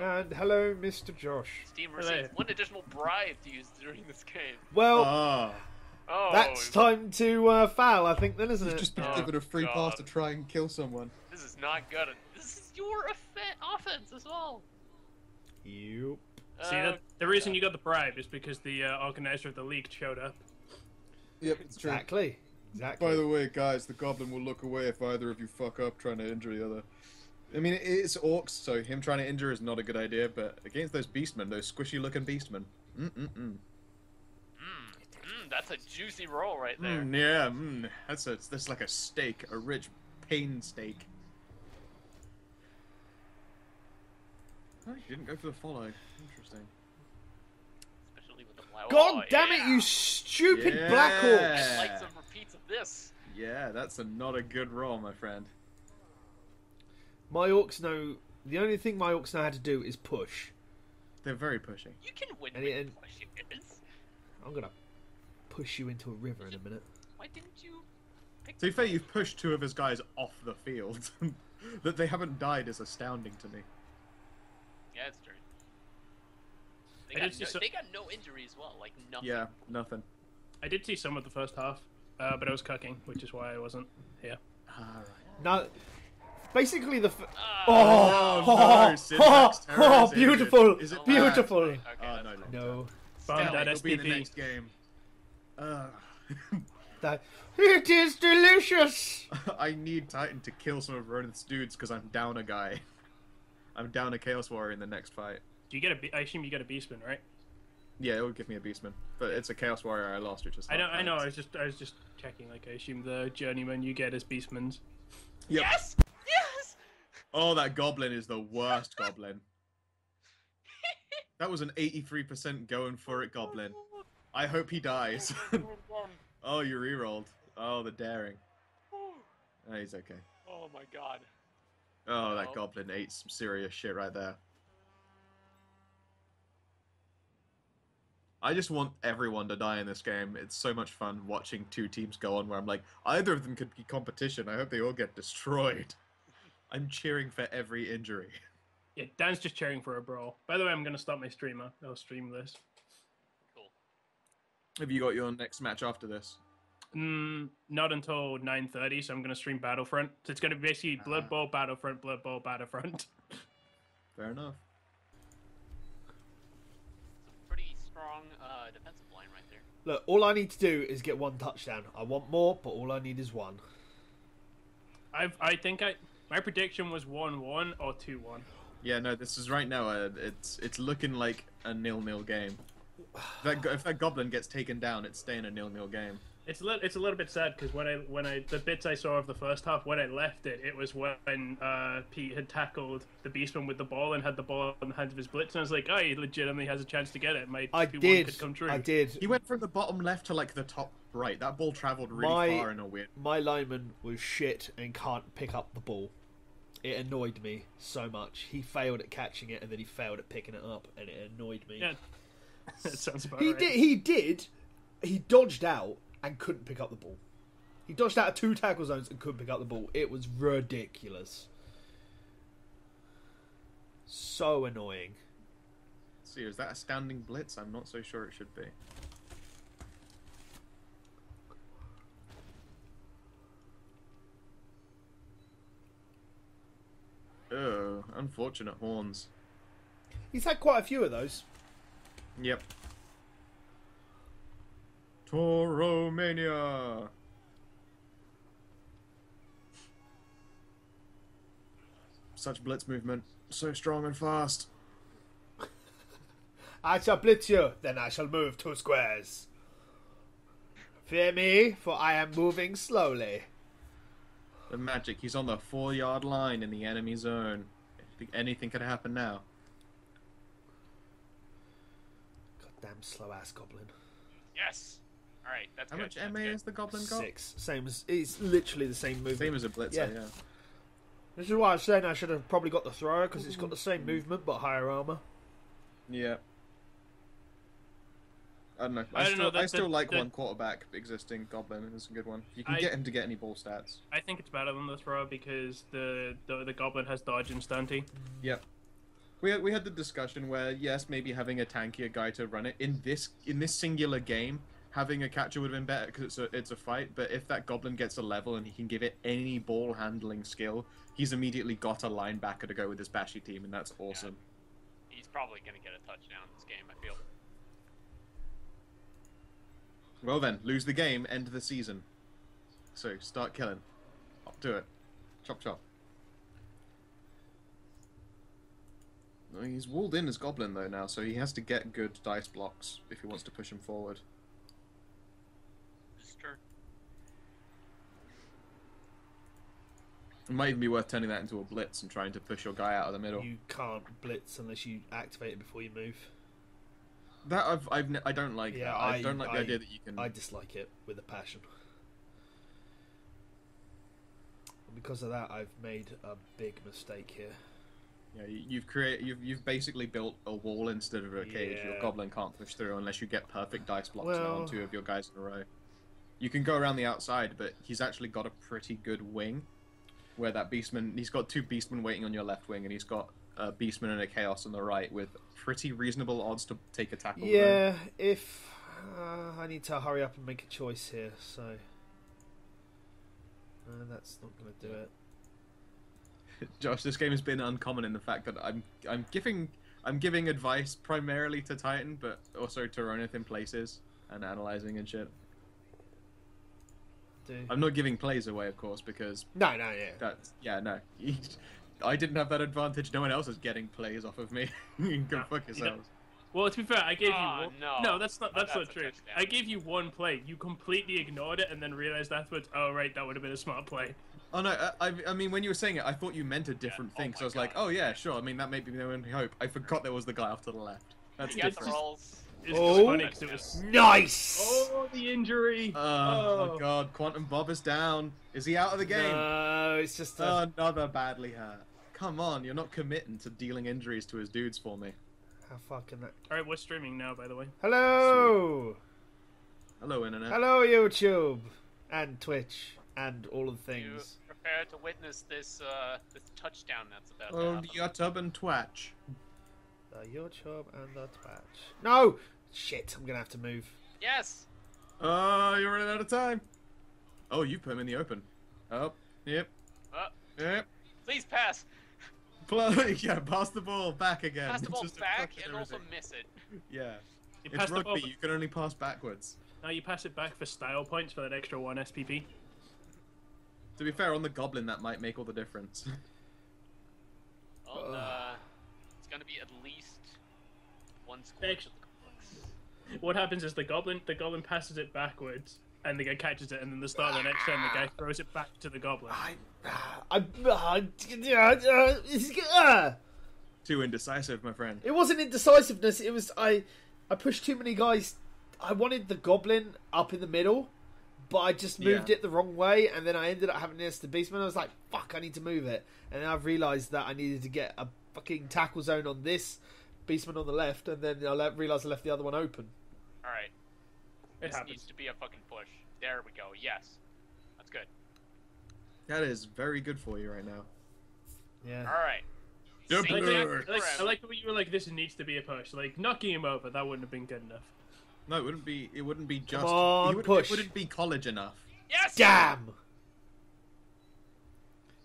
and hello, Mr. Josh. Steam Hello. receives one additional bribe to use during this game. Well, Ah, Oh, that's time to uh, foul, I think, then, isn't you've it? just been Oh, given a free pass to try and kill someone. This is not good. This is your offense as well. Yep. See, Uh, that, the reason you got the bribe is because the uh, organizer of the league showed up. Yep, it's Exactly. Exactly. By the way, guys, the goblin will look away if either of you fuck up trying to injure the other. I mean, it's orcs, so him trying to injure is not a good idea, but against those beastmen, those squishy looking beastmen. Mm-mm-mm. mm, mm, that's a juicy roll right there. Mm, yeah, mm, that's a, that's like a steak, a rich pain steak. Oh, you didn't go for the follow. Interesting. Especially with the black. God oh, damn it, you stupid Black Orcs! Yeah. Like some repeats of this. Yeah, that's a not a good roll, my friend. My Orcs know. The only thing my Orcs know how to do is push. They're very pushy. You can win And- with and- pushes. I'm gonna push you into a river in a minute. Why didn't you pick To be fair, you've pushed two of his guys off the field. (laughs) that they haven't died is astounding to me. Yeah, it's true. They I got, did see no, so- they got no injury as well, like nothing. Yeah, nothing. I did see some of the first half, uh, but I was cooking, which is why I wasn't here. Alright. No. Basically, the. F- Ah, oh, Oh, oh, no, oh, Terror oh, is injured. beautiful, Is it bad? beautiful. Okay, Oh, no, fine. no. No, Found Scally, that It'll be the next game. Uh, that it is delicious. (laughs) I need Titan to kill some of Ronith's dudes because I'm down a guy. I'm down a Chaos Warrior in the next fight. Do you get a? Be- I assume you get a beastman, right? Yeah, it would give me a Beastman, but it's a Chaos Warrior I lost, which is. I know. I know. I was just. I was just checking. Like, I assume the journeyman you get as beastmans. Yep. Yes! Yes! Oh, that goblin is the worst goblin. That was an 83% going for it goblin. I hope he dies. (laughs) oh, you rerolled. Oh, the daring. Oh, he's okay. oh my god. Oh, that Oh. goblin ate some serious shit right there. I just want everyone to die in this game. It's so much fun watching two teams go on where I'm like, either of them could be competition. I hope they all get destroyed. I'm cheering for every injury. Yeah, Dan's just cheering for a brawl. By the way, I'm gonna stop my streamer. I'll stream this. Cool. Have you got your next match after this? Mm, not until 9:30, so I'm gonna stream Battlefront. So it's gonna be basically Blood Ah. Bowl, Battlefront, Blood Bowl, Battlefront. (laughs) Fair enough. Some pretty strong uh, defensive line right there. Look, all I need to do is get one touchdown. I want more, but all I need is one. I've. I think I. My prediction was one-one or two-one. Yeah, no, this is right now. Uh, it's it's looking like a nil-nil game. If that, if that goblin gets taken down, it's staying a nil-nil game. It's a little, it's a little bit sad because when I when I the bits I saw of the first half when I left it, it was when uh, Pete had tackled the Beastman with the ball and had the ball in the hands of his blitz, and I was like, oh, he legitimately has a chance to get it. My I did. could come true. I did. He went from the bottom left to like the top right. That ball traveled really My- far in a weird. My lineman was shit and can't pick up the ball. It annoyed me so much. He failed at catching it and then he failed at picking it up, and it annoyed me. Yeah, (laughs) that sounds about He right. did. He did. He dodged out and couldn't pick up the ball. He dodged out of two tackle zones and couldn't pick up the ball. It was ridiculous. So annoying. See, is that a standing blitz? I'm not so sure it should be. Oh, unfortunate horns. He's had quite a few of those. Yep. Toro Mania. Such blitz movement, so strong and fast. (laughs) I shall blitz you, then I shall move two squares. Fear me, for I am moving slowly. The magic. He's on the four-yard line in the enemy zone. I think anything could happen now. Goddamn slow ass goblin. Yes. All right, that's How good. much that's MA good. has the goblin got? Six. Same as it's literally the same movement. Same as a blitzer, Yeah. yeah. This is why I was saying I should have probably got the thrower because it's got the same movement but higher armor. Yeah. I don't know. I, I don't still, know, the- I still the- like the- one quarterback existing goblin. It's a good one. You can I- get him to get any ball stats. I think it's better than the throw because the the, the goblin has dodge and stunty. Yeah. We had, we had the discussion where yes, maybe having a tankier guy to run it in this in this singular game, having a catcher would have been better because it's a it's a fight. But if that goblin gets a level and he can give it any ball handling skill, he's immediately got a linebacker to go with his bashy team, and that's awesome. He's probably going to get a touchdown this game. I feel. Well then, lose the game, end the season. So start killing. Up to it. Chop chop. He's walled in as Goblin though now, so he has to get good dice blocks if he wants to push him forward. This turn. It might even be worth turning that into a blitz and trying to push your guy out of the middle. You can't blitz unless you activate it before you move. That I've, I've ne- I don't like Yeah, that. I, I- don't like I- the idea that you can. I dislike it with a passion. And because of that, I've made a big mistake here. Yeah, you- you've created. You've you've basically built a wall instead of a cage. Your goblin can't push through unless you get perfect dice blocks Well- on two of your guys in a row. You can go around the outside, but he's actually got a pretty good wing. Where that beastman, he's got two beastmen waiting on your left wing, and he's got a beastman and a chaos on the right with pretty reasonable odds to take a tackle. Yeah, if uh, I need to hurry up and make a choice here, so uh, that's not going to do it. (laughs) Josh, this game has been uncommon in the fact that I'm I'm giving I'm giving advice primarily to Titan, but also to Ronith in places and analyzing and shit. Do I'm not giving plays away, of course, because no, no, yeah. that's yeah, no. (laughs) I didn't have that advantage. No one else is getting plays off of me. (laughs) you can go No, fuck you yourselves. Well, to be fair, I gave Oh, you ah, one... no. that's not Oh, that's, that's not true. touchdown. I gave you one play. You completely ignored it and then realized afterwards, oh right, that would have been a smart play. Oh no, I, I- I mean when you were saying it, I thought you meant a different Oh thing. my so I was like, oh yeah, sure. I mean that may be the only hope. I forgot there was the guy off to the left. That's You got the different. rolls. It's Oh. just funny 'cause it was. Nice. Oh, the injury! Oh, my god, Quantum Bob is down. Is he out of the game? No, it's just a, Another badly hurt. Come on, you're not committing to dealing injuries to his dudes for me. how fucking that. All right, we're streaming now, by the way. Hello, Hello, internet. hello, YouTube and Twitch and all of the You things. prepare to witness this uh, this touchdown that's about to Oh, happen. YouTube and Twatch. Uh, the job and the Twitch. No, shit. I'm gonna have to move. Yes. Oh, you're running out of time. Oh, you put him in the open. Oh, yep, Uh, yep. please pass. Play, (laughs) yeah, pass the ball back again. Pass the ball Just back and also miss it. Yeah, You it's pass the ball. rugby. You can only pass backwards. Now you pass it back for style points for that extra one SPP. To be fair, on the goblin, that might make all the difference. Well, Ugh. One score Next. to the goblins. (laughs) What happens is the goblin the goblin passes it backwards, and the guy catches it, and then the start of the next turn, the guy throws it back to the goblin. I, I, I, yeah, uh, uh, Too indecisive, my friend. it wasn't indecisiveness. It was I, I pushed too many guys. I wanted the goblin up in the middle, but I just moved Yeah. it the wrong way, and then I ended up having this the beastman. I was like, "Fuck, I need to move it," and then I've realised that I needed to get a fucking tackle zone on this beastman on the left, and then I le- realised I left the other one open. All right, It this happens. needs to be a fucking push. There we go. Yes, that's good. That is very good for you right now. Yeah. All right. Yep. Same I like, thing I like. I like the way you were like, this needs to be a push. Like knocking him over, that wouldn't have been good enough. No, it wouldn't be. It wouldn't be just. Come on, it, would, push. it wouldn't be college enough. Yes. Damn!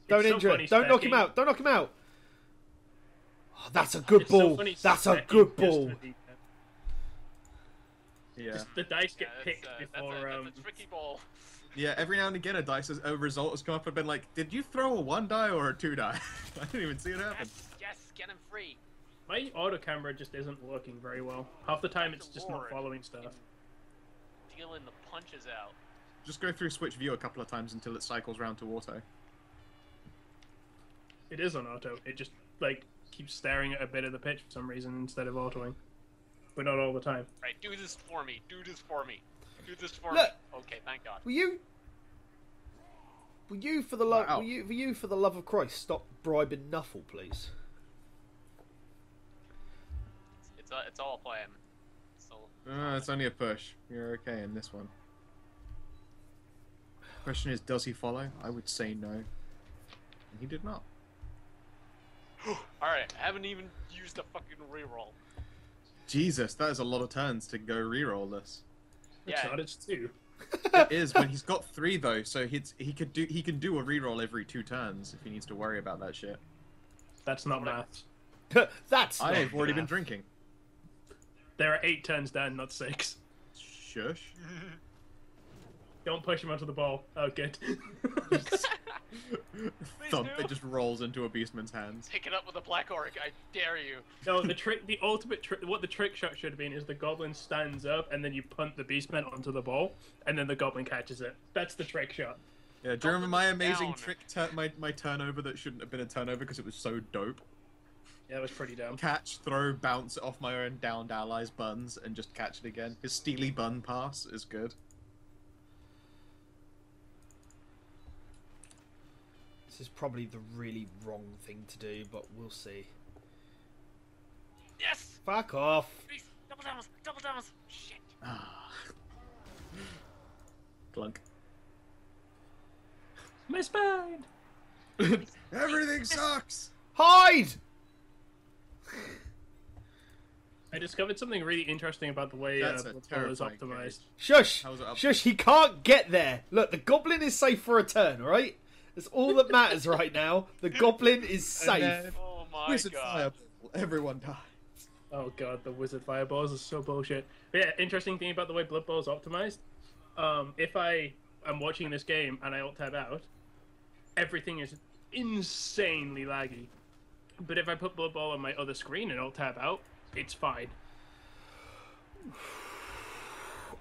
Don't so injure funny him. Don't knock him out. Don't knock him out. Oh, that's a good It's ball. funny that's a good ball. Yeah. Just the dice get that's, picked uh, that's, before. a, um, that's a tricky ball. Yeah. Every now and again, a dice has, a result has come up and been like, "Did you throw a one die or a two die?" (laughs) I didn't even see it happen. Yes, yes, get him free. My auto camera just isn't working very well. Half the time, it's just not following stuff. Dealing the punches out. Just go through switch view a couple of times until it cycles round to auto. It is on auto. It just like keeps staring at a bit of the pitch for some reason instead of autoing, but not all the time. Right, do this for me. Do this for me. Do this for Look. me. Okay, thank God. Will you? Will you, for the love? Wow. Will you, will you, for the love of Christ, stop bribing Nuffle, please? It's a, it's all a plan. So Uh, it's only a push. You're okay in this one. Question is, does he follow? I would say no. And he did not. (gasps) all right, I haven't even used a fucking reroll. Jesus, that is a lot of turns to go reroll this. It's Yeah. not. It's two. It is, but (laughs) he's got three though, so he's he could do he can do a reroll every two turns if he needs to worry about that shit. That's not Right. maths. (laughs) That's. I've already been drinking. There are eight turns down, not six. Shush. (laughs) Don't push him onto the ball. Oh, good. (laughs) Thump! do. It just rolls into a beastman's hands. Pick it up with a black orc. I dare you. no, the trick, the ultimate trick, what the trick shot should have been is the goblin stands up and then you punt the beastman onto the ball, and then the goblin catches it. That's the trick shot. Yeah, do you remember my amazing down. trick, tur- my my turnover that shouldn't have been a turnover because it was so dope? Yeah, that was pretty dumb. Catch, throw, bounce it off my own downed allies' buns, and just catch it again. His steely bun pass is good. This is probably the really wrong thing to do, but we'll see. Yes. Fuck off. Please, double downs. Double downs. Shit. (sighs) Ah. Clunk. My spine. (laughs) Everything sucks. Hide. (laughs) I discovered something really interesting about the way uh, That's a the ball is terrifying optimized. Shush. How's it up? Shush. He can't get there. Look, the goblin is safe for a turn. All right. That's all that matters right now. The goblin is safe. then Oh my Wizard God. fireball. Everyone dies. Oh god, the wizard fireballs are so bullshit. But yeah, interesting thing about the way Blood Bowl is optimized. Um, if I am watching this game and I alt tab out, everything is insanely laggy. But if I put Blood Bowl on my other screen and alt tab out, it's fine.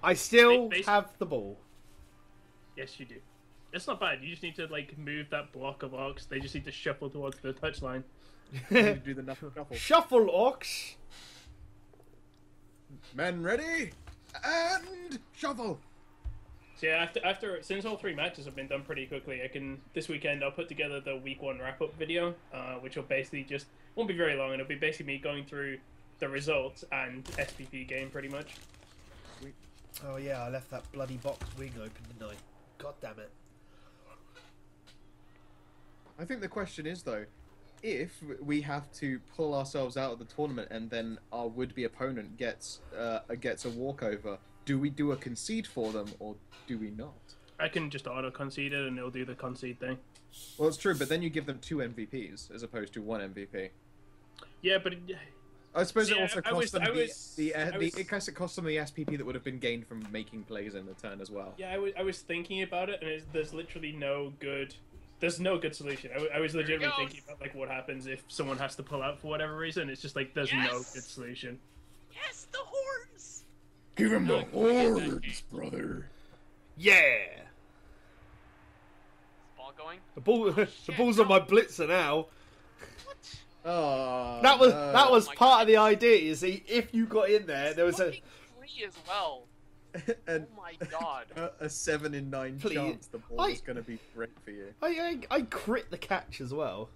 I still Bas- have the ball. Yes, you do. It's not bad. You just need to like move that block of orcs. They just need to shuffle towards the touchline. (laughs) You need to do the knuckle shuffle. Shuffle orcs. Men ready? And shuffle. So yeah, after after since all three matches have been done pretty quickly, I can this weekend I'll put together the week one wrap up video, uh, which will basically just won't be very long, and it'll be basically me going through the results and SPP game pretty much. Oh yeah, I left that bloody box wing open, didn't I? God damn it. I think the question is though, if we have to pull ourselves out of the tournament and then our would-be opponent gets uh, gets a walkover, do we do a concede for them or do we not? I can just auto concede it, and it'll do the concede thing. Well, it's true, but then you give them two MVPs as opposed to one MVP. Yeah, but I suppose it also I- I costs was- them I the, was- the, uh, the was- it it costs them the SPP that would have been gained from making plays in the turn as well. yeah, I was I was thinking about it, and it's, there's literally no good. There's no good solution. I, I was legitimately thinking about like what happens if someone has to pull out for whatever reason. It's just like there's no good solution. Yes! good solution. Give him the horns, brother. Yeah. Ball going. The ball, (laughs) the shit, ball's on my blitzer now. What? Oh, That was no. that was oh my part of the idea. You see, if you got in there, there was a free as well. (laughs) and Oh my god. a, a seven in nine Please. chance the ball I- is going to be great for you. I, I I crit the catch as well.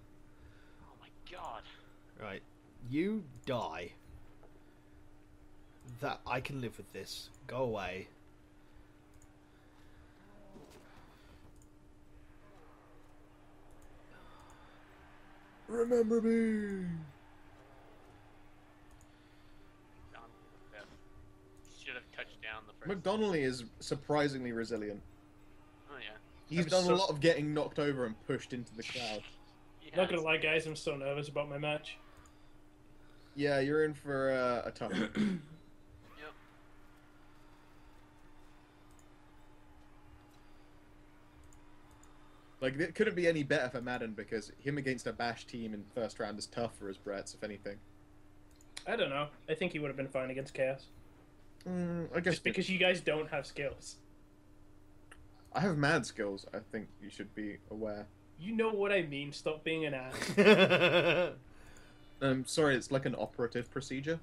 Oh my god. Right, you die. That I can live with this. Go away. Remember me. Down with that. Should have touched down the first. McDonnelly is surprisingly resilient. Oh yeah. He's I'm done so- a lot of getting knocked over and pushed into the crowd. He Not gonna lie, guys, I'm so nervous about my match. Yeah, you're in for uh, a tough one. (clears throat) Yep. Like, it couldn't be any better for Madden because him against a Bash team in first round is tougher as Brett's, if anything. I don't know. I think he would have been fine against Chaos. Mm, I guess Just because you guys don't have skills. I have mad skills. I think you should be aware. You know what I mean. Stop being an ass. (laughs) Um, sorry, it's like an operative procedure.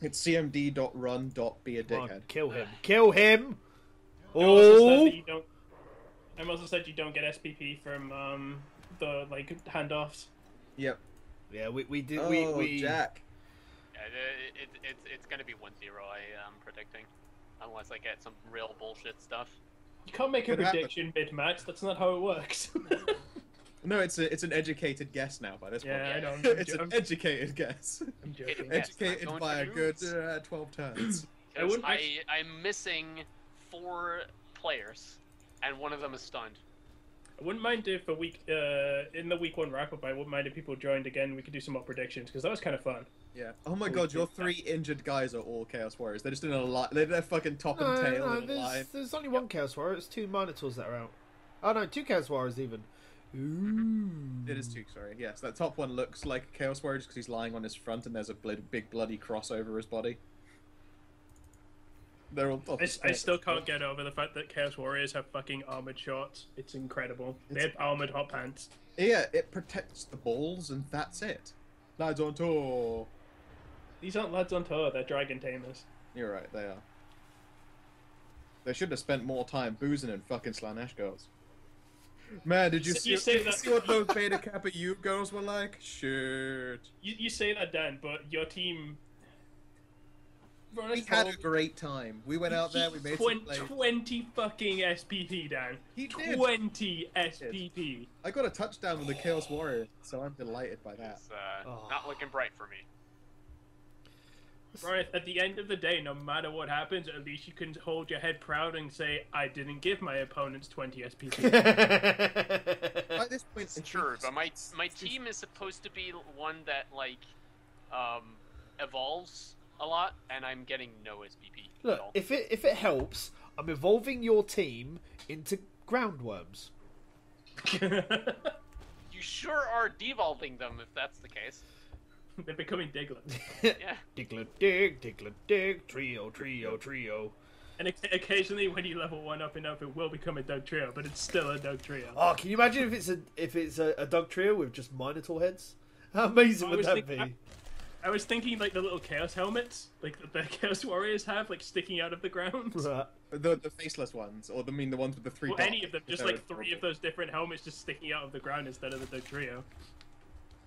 It's cmd.run.be a Come on, dickhead. kill him! Kill him! I also said Oh! you don't. I'm also said you don't get SPP from um, the like handoffs. Yep. Yeah, we we did Oh, we we Jack. Yeah, it, it, it's it's gonna be 1-0. I am predicting, unless I get some real bullshit stuff. You can't make a Could prediction mid-match. That's not how it works. (laughs) No, it's a, it's an educated guess now by this yeah, I point. know. I'm, (laughs) it's I'm, an educated guess. I'm (laughs) joking. Educated I'm by a good uh, 12 turns. (clears throat) I I wouldn't I, actually- I'm missing four players, and one of them is stunned. I wouldn't mind if a week uh, in the week one wrap up. I wouldn't mind if people joined again. We could do some more predictions because that was kind of fun. Yeah. Oh my god, your three injured guys are all Chaos Warriors. They're just in a line. They're, they're fucking top no, and tail no, in a there's, line. there's only one Chaos Warrior. It's two Minotaurs that are out. Oh no, two Chaos Warriors even. Ooh. It is two, sorry. Yes, that top one looks like a Chaos Warrior just because he's lying on his front and there's a bl- big bloody cross over his body. They're all top I, I still can't get over the fact that Chaos Warriors have fucking armored shorts. It's incredible. They It's- have armored hot pants. Yeah, it protects the balls and that's it. Lads on tour. These aren't lads on tour. They're dragon tamers. You're right, they are. They should have spent more time boozing and fucking Slaanesh girls. Man, did you So see, you say did you see what those Beta Kappa U girls were like? Shit. You, you say that, Dan, but your team. We had a great time. We went out there, we made some 20, plays. 20 fucking SPP, Dan. He did. 20 SPP. I got a touchdown with the Chaos Warrior, so I'm delighted by that. It's uh, Oh. not looking bright for me. Right, at the end of the day, no matter what happens, at least you can hold your head proud and say, I didn't give my opponents 20 SPP. (laughs) By this point, (laughs) It's true, but my my team is supposed to be one that like um evolves a lot, and I'm getting no SPP at Look, all. if it if it helps, I'm evolving your team into groundworms. You sure are devolving them if that's the case. (laughs) They're becoming Diglett. (laughs) Yeah. Diglett dig, Diglett dig, trio, trio, trio. And occasionally, when you level one up enough, it will become a Dugtrio, but it's still a Dugtrio. Oh, can you imagine if it's a if it's a, a dog trio with just Minotaur heads? (laughs) How amazing would that thinking- be? I was thinking like the little Chaos helmets, like that the Chaos Warriors have, like sticking out of the ground. The, the faceless ones, or the I mean the ones with the three. Well, dots, any of them, just like three of those different helmets just sticking out of the ground instead of the Dugtrio.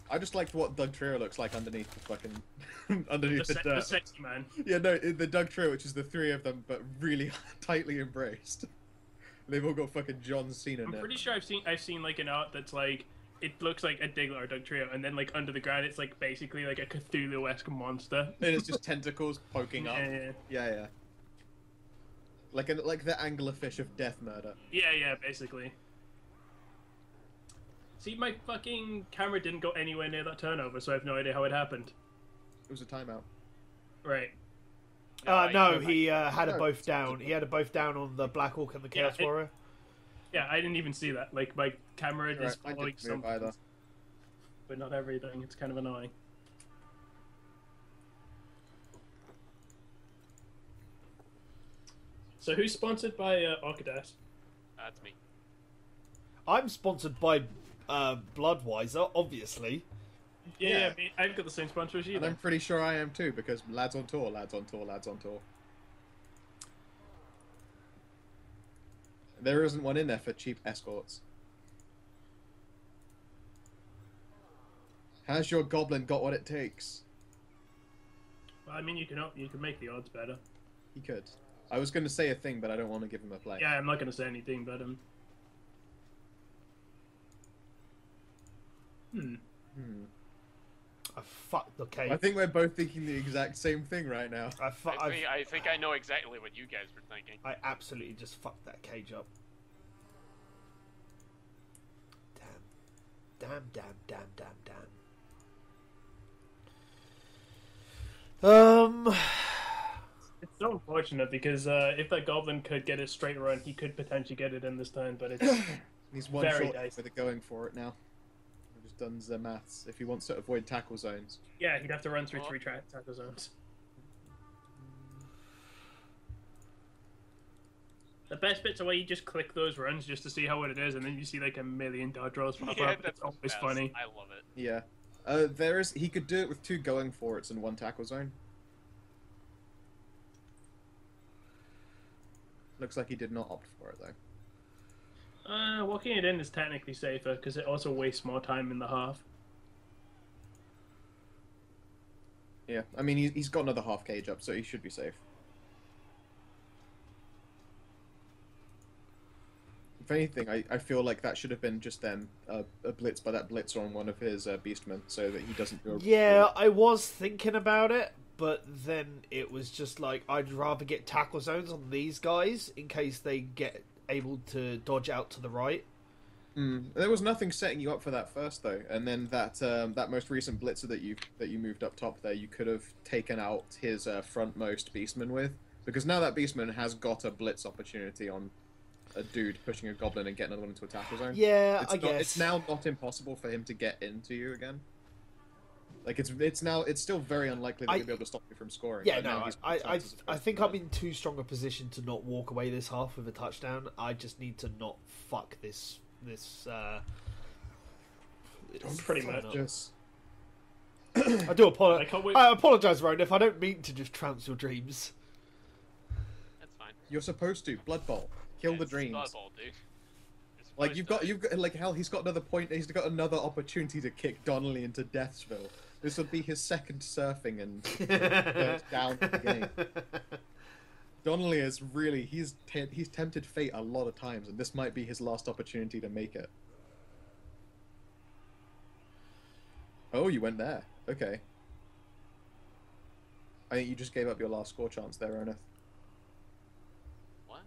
I just liked what Dugtrio looks like underneath the fucking (laughs) underneath the, se- the dirt. sexy man. Yeah, no, the Dugtrio, which is the three of them, but really (laughs) tightly embraced. (laughs) They've all got fucking John Cena I'm now. pretty sure I've seen I've seen like an art that's like it looks like a Diglett or Dugtrio, and then like under the ground it's like basically like a Cthulhu-esque monster. And it's just tentacles poking up. Yeah, yeah, Yeah, yeah. Like a, like the anglerfish of death murder. yeah, yeah, basically. See, my fucking camera didn't go anywhere near that turnover, so I have no idea how it happened. It was a timeout. Right. Uh, no, he uh, had no, it both down. He had it both down on the Black Orc and the Chaos yeah, Warrior. Yeah, I didn't even see that. Like my camera is right. following something, either. but not everything. It's kind of annoying. So who's sponsored by uh, Arcadas? That's me. I'm sponsored by uh, Bloodweiser, obviously. Yeah, Yeah. yeah. me- I've got the same sponsor as you. And I'm pretty sure I am too, because lads on tour, lads on tour, lads on tour. There isn't one in there for cheap escorts. Has your goblin got what it takes? Well, I mean, you can up- you can make the odds better. He could. I was going to say a thing, but I don't want to give him a play. Yeah, I'm not going to say anything, but um. Hmm. Hmm. I fucked the cave. I think we're both thinking the exact same thing right now. I, fu- I I, think, I think I know exactly what you guys were thinking. I absolutely just fucked that cage up. Damn. Damn, damn, damn, damn, damn. Um. It's so unfortunate because uh, if that goblin could get a straight run, he could potentially get it in this turn. But it's (coughs) He's one Very short nice. with it going for it now. I've just done the maths. If he wants to avoid tackle zones. yeah, he'd have to run through three tra- tackle zones. The best bit's are where you just click those runs just to see how it is, and then you see like a million dodge rolls pop Yeah, up. It's always the best. funny. I love it. Yeah. Uh, there is. He could do it with two going for it's and one tackle zone. Looks like he did not opt for it though. Uh, walking it in is technically safer because it also wastes more time in the half. Yeah. I mean, he, he's got another half cage up, so he should be safe. If anything, I, I feel like that should have been just then uh, a blitz by that blitzer on one of his uh, beastmen, so that he doesn't do. a- Yeah, I was thinking about it, but then it was just like I'd rather get tackle zones on these guys in case they get able to dodge out to the right. Mm. There was nothing setting you up for that first though, and then that um, that most recent blitzer that you that you moved up top there, you could have taken out his uh, frontmost beastman with, because now that beastman has got a blitz opportunity on a dude pushing a goblin and getting another one into a tackle zone. Yeah, it's I not, guess it's now not impossible for him to get into you again. Like it's it's now it's still very unlikely that I- he'll be able to stop you from scoring. Yeah, no, he's I, I, I think I'm in too strong a position to not walk away this half with a touchdown. I just need to not fuck this this. Uh, this Pretty much. Just I do apologize. can't. I apologize, Rowan, if I don't mean to just trounce your dreams. That's fine. you're supposed to blood bowl, kill the dreams. Blood Bowl, dude. Like you've got, you've got, like hell. He's got another point. He's got another opportunity to kick Donnelly into Deathsville. This would be his second surfing and (laughs) goes down the game. (laughs) Donnelly is really he's te- he's tempted fate a lot of times, and this might be his last opportunity to make it. Oh, you went there. Okay. I think you just gave up your last score chance there, Ernest. What?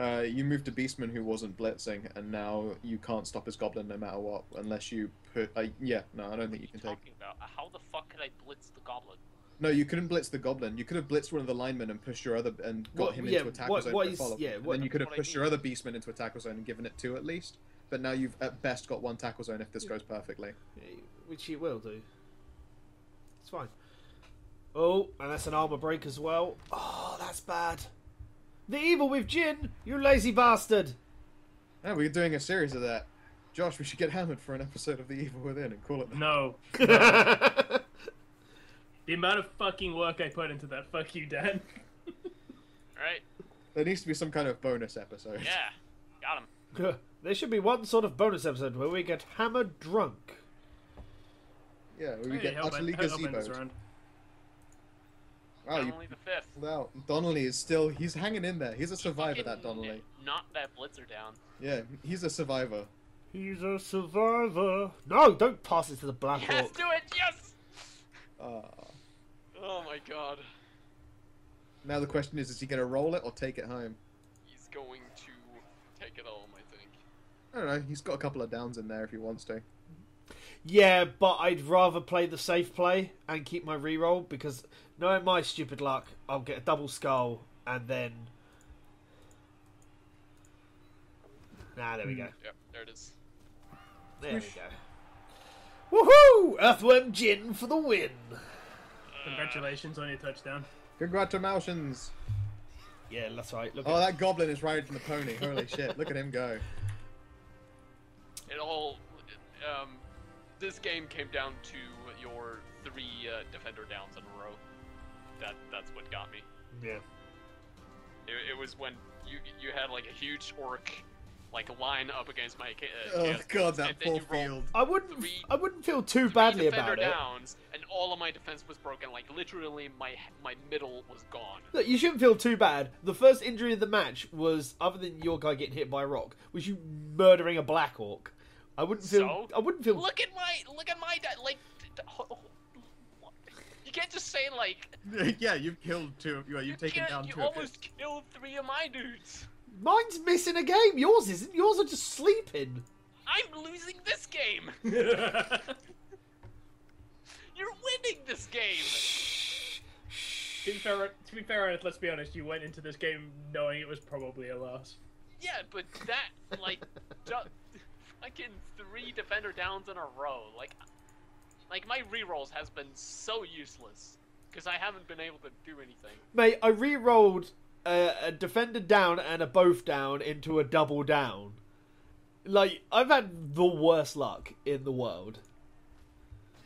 Uh, you moved to Beastman who wasn't blitzing, and now you can't stop his goblin no matter what, unless you put. Uh, yeah, no, I don't think you can take. talking about? How the fuck could I blitz the goblin? No, you couldn't blitz the goblin. You could have blitzed one of the linemen and pushed your other and got What- him yeah, into a tackle what- zone what to is- follow. yeah, and then you could have That's what I pushed your other beastman into a tackle zone and given it two at least. But now you've at best got one tackle zone if this goes perfectly. Which he will do. It's fine. Oh, and that's an armor break as well. Oh, that's bad. The evil with Jin, you lazy bastard. Yeah, we're doing a series of that. Josh, we should get hammered for an episode of The Evil Within and call it. No, (laughs) the amount of fucking work I put into that. Fuck you, Dan. Alright? There needs to be some kind of bonus episode. Yeah. Got him. there should be one sort of bonus episode where we get hammered drunk. Yeah, where we Hey, get utterly Hellbent is gazeboed. around. Wow, you Only the fifth. pulled out. Donnelly is still. He's hanging in there. He's a survivor, that Donnelly. Knocked that blitzer down. Yeah, he's a survivor. He's a survivor. No, don't pass it to the Black Yes, Hawk. do it! Yes! Ah. Oh my god. Now the question is, is he going to roll it or take it home? He's going to take it home, I think. I don't know. He's got a couple of downs in there if he wants to. Yeah, but I'd rather play the safe play and keep my reroll because knowing my stupid luck, I'll get a double skull and then. Nah, there we go. Yep, there it is. There we go. Woohoo! Earthworm Gin for the win. Congratulations on your touchdown. Congratulations! Yeah, that's right. Look Oh, at that goblin is riding the pony. Holy shit! Look at him go. It all. Um, this game came down to your three uh, defender downs in a row. That that's what got me. Yeah. It, it was when you you had like a huge orc, like line up against my. Uh, Oh chaos god, that poor field. I wouldn't. Three- I wouldn't feel too three badly defender about it. downs, and all of my defense was broken. Like literally, my my middle was gone. Look, you shouldn't feel too bad. The first injury of the match was, other than your guy getting hit by a rock, was you murdering a black orc. I wouldn't feel. So? I wouldn't feel. Look at my look at my di- like. d- d- ho- ho- You can't just say like (laughs) yeah, you've killed two. of- Well, you you've taken can't- down You two. of almost killed three of my dudes. Mine's missing a game. Yours isn't. Yours are just sleeping. I'm losing this game. (laughs) (laughs) You're winning this game. to be fair, to be fair, let's be honest. You went into this game knowing it was probably a loss. Yeah, but that like du- fucking three defender downs in a row. Like, like my rerolls has been so useless because I haven't been able to do anything. Mate, I re-rolled a, a defender down and a both down into a double down. Like I've had the worst luck in the world.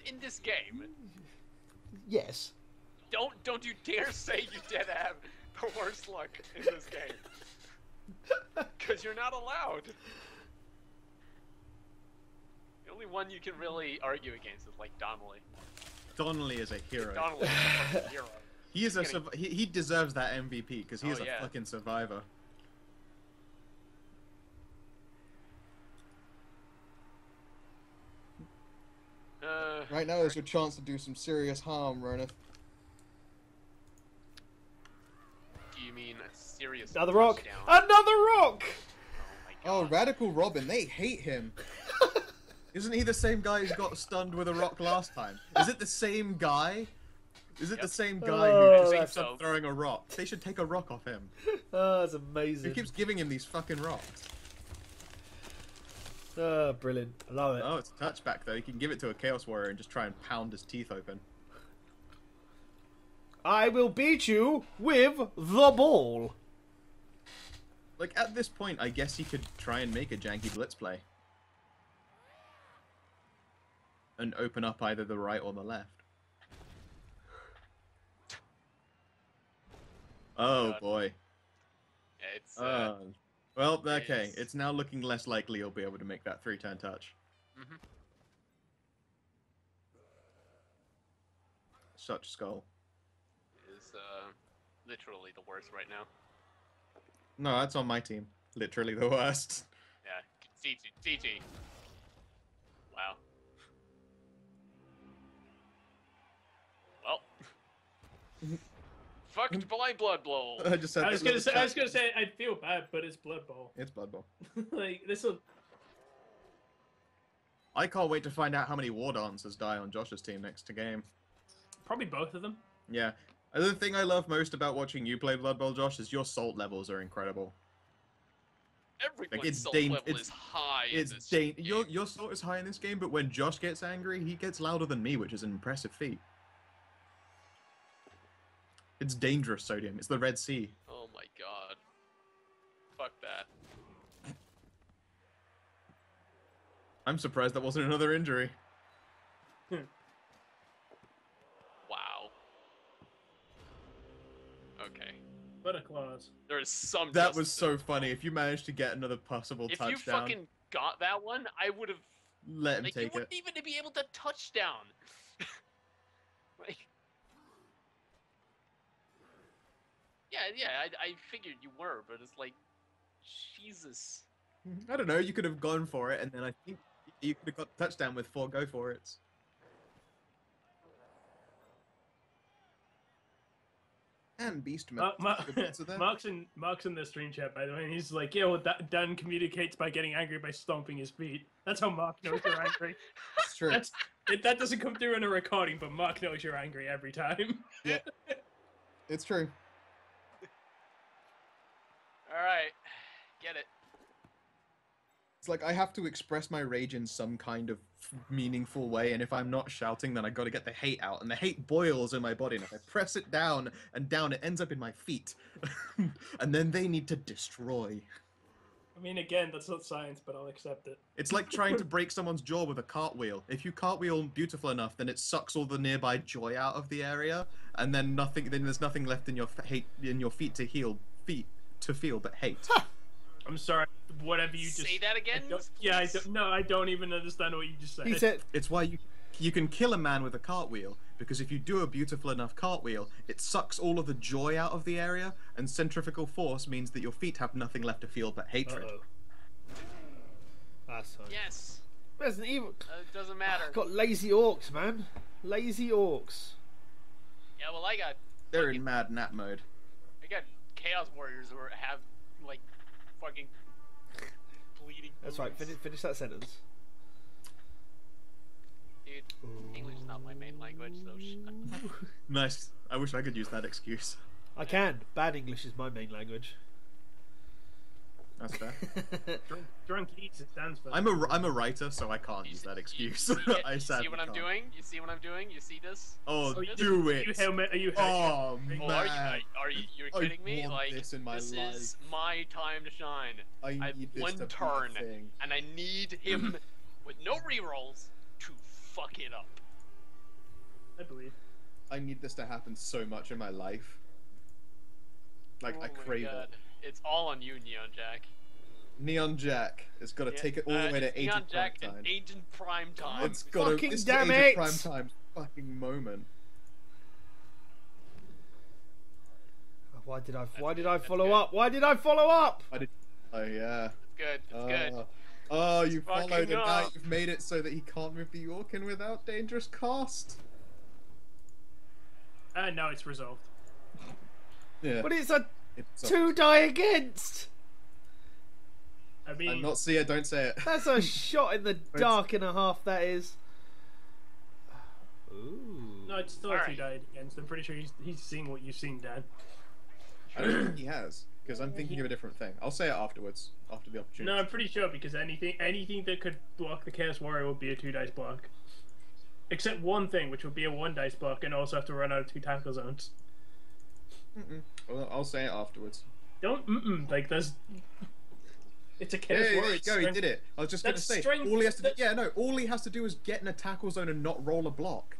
In this game, Yes. don't don't you dare say you did have the worst luck in this game. (laughs) Because you're not allowed. The only one you can really argue against is like Donnelly. Donnelly is a hero. Donnelly is a hero. (laughs) He is a. Getting- Surv- he, he deserves that MVP because he Oh, is a yeah. fucking survivor. Uh, Right now is your chance to do some serious harm, Ronith. do you mean a serious Another rock. touchdown? Another rock. Oh my Oh. Radical Robin, they hate him. (laughs) Isn't he the same guy who got stunned with a rock last time? Is it the same guy? Is it Yep. the same oh, guy Oh, who just keeps so. throwing a rock? They should take a rock off him. (laughs) Oh, that's Who amazing. keeps giving him these fucking rocks? Oh, brilliant. I love it. Oh, it's a touchback though. You can give it to a Chaos Warrior and just try and pound his teeth open. I will beat you with the ball. Like at this point, I guess he could try and make a janky blitz play. And open up either the right or the left. Oh God. boy. It's uh, Uh, well, okay. it's- It's now looking less likely you'll be able to make that three-turn touch. Mhm. Such skull. is uh, literally the worst right now. No, that's on my team. Literally the (laughs) worst. Yeah, CT, CT. Wow. Fucked blind blood blow. (laughs) I just had I was gonna little say, I was gonna say, I feel bad, but it's Blood Bowl. It's Blood Bowl. (laughs) like this will. I can't wait to find out how many War Dancers die on Josh's team next to game. Probably both of them. Yeah. The thing I love most about watching you play Blood Bowl, Josh, is your salt levels are incredible. Everyone's it's salt dan- level it's- is high. in It's this dan- game. your your salt is high in this game, but when Josh gets angry, he gets louder than me, which is an impressive feat. It's dangerous sodium. It's the Red Sea. Oh my god. Fuck that. I'm surprised that wasn't another injury. (laughs) Wow. Okay. What a clause. There's some. That was so in- funny. If you managed to get another possible touchdown. If you fucking got that one, I would have. let him Like you take it. wouldn't even be able to touchdown. like. Yeah, yeah, I, I figured you were, but it's like, Jesus. (laughs) I don't know. You could have gone for it, and then I think you could have got the touchdown with four go for it. And Beastman. Uh, Ma- Good bits. (laughs) Mark's in Mark's in the stream chat by the way, and he's like, "Yeah, well, Da- Dan communicates by getting angry by stomping his feet. That's how Mark knows you're angry. (laughs) That's true. That's it, that doesn't come through in a recording, but Mark knows you're angry every time. yeah, It's true. Alright, get it. It's like I have to express my rage in some kind of meaningful way, and if I'm not shouting, then I got to get the hate out, and the hate boils in my body, and if I press it down and down, it ends up in my feet, (laughs) and then they need to destroy. I mean, again, that's not science, but I'll accept it. It's like trying to (laughs) break someone's jaw with a cartwheel. If you cartwheel beautiful enough, then it sucks all the nearby joy out of the area, and then nothing. Then there's nothing left in your f- hate in your feet to heal, feet to feel, but hate. I'm sorry, whatever you just Say that I again. don't- yeah, I don't, no, I don't even understand what you just said. He said, It's why you you can kill a man with a cartwheel because if you do a beautiful enough cartwheel, it sucks all of the joy out of the area, and centrifugal force means that your feet have nothing left to feel but hatred. Uh-oh. That's fine. Yes. Resident Evil. Uh, it doesn't matter. Got lazy orcs, man. Lazy orcs. Yeah, well, I got They're fucking- in mad nap mode. I got Chaos Warriors who are- have like fucking bleeding. That's right. Finish, finish that sentence. Dude, English is not my main language, so sh- (laughs) Nice. I wish I could use that excuse. I can. Bad English is my main language. That's fair. (laughs) Drunk, drunk eats it stands for. I'm a I'm a writer, so I can't You use see- that you- excuse. You, (laughs) get- I you sadly see what I'm can't. doing? You see what I'm doing? You see this? Oh, Oh, you- do Are you it! helmet? Are you Oh helmet? Oh, are you? Are, are you? You're I kidding me? want Like this in my is life. my time to shine, I I have need this one to be a turn. thing. and I need him (laughs) with no rerolls to fuck it up. I believe. I need this to happen so much in my life. Like oh I my crave God. it. It's all on you, Neon Jack. Neon Jack has got to Yeah, take it all uh, the way to it's Agent Neon Prime Time. and Agent Prime Time. It's got to. Fucking This is damn Agent it! Prime Time's fucking moment. Why did I? That's Why did good, I follow up? Why did I follow up? I did. Oh yeah. It's good. It's Oh, good. oh, you fucking followed, and now you've made it so that he can't move the York in without dangerous cost. And Uh, now it's resolved. Yeah. But it's a it's two die against. I mean, I'm not see it. Don't say it. That's a (laughs) shot in the dark and a half. That is. Ooh. no, it's still a Alright. two died against. I'm pretty sure he's he's seeing what you've seen, Dan. I don't think he has because I'm (clears throat) thinking of a different thing. I'll say it afterwards, after the opportunity. No, I'm pretty sure because anything anything that could block the Chaos Warrior would be a two dice block. Except one thing, which would be a one dice block, and also have to run out of two tackle zones. Mm-mm. Well, I'll say it afterwards. Don't mm-mm, like there's. It's a Yeah, Chaos there Warrior. you go. He did it. I was just gonna That's say strength- all he has to do. that's- Yeah, no. All he has to do is get in a tackle zone and not roll a block.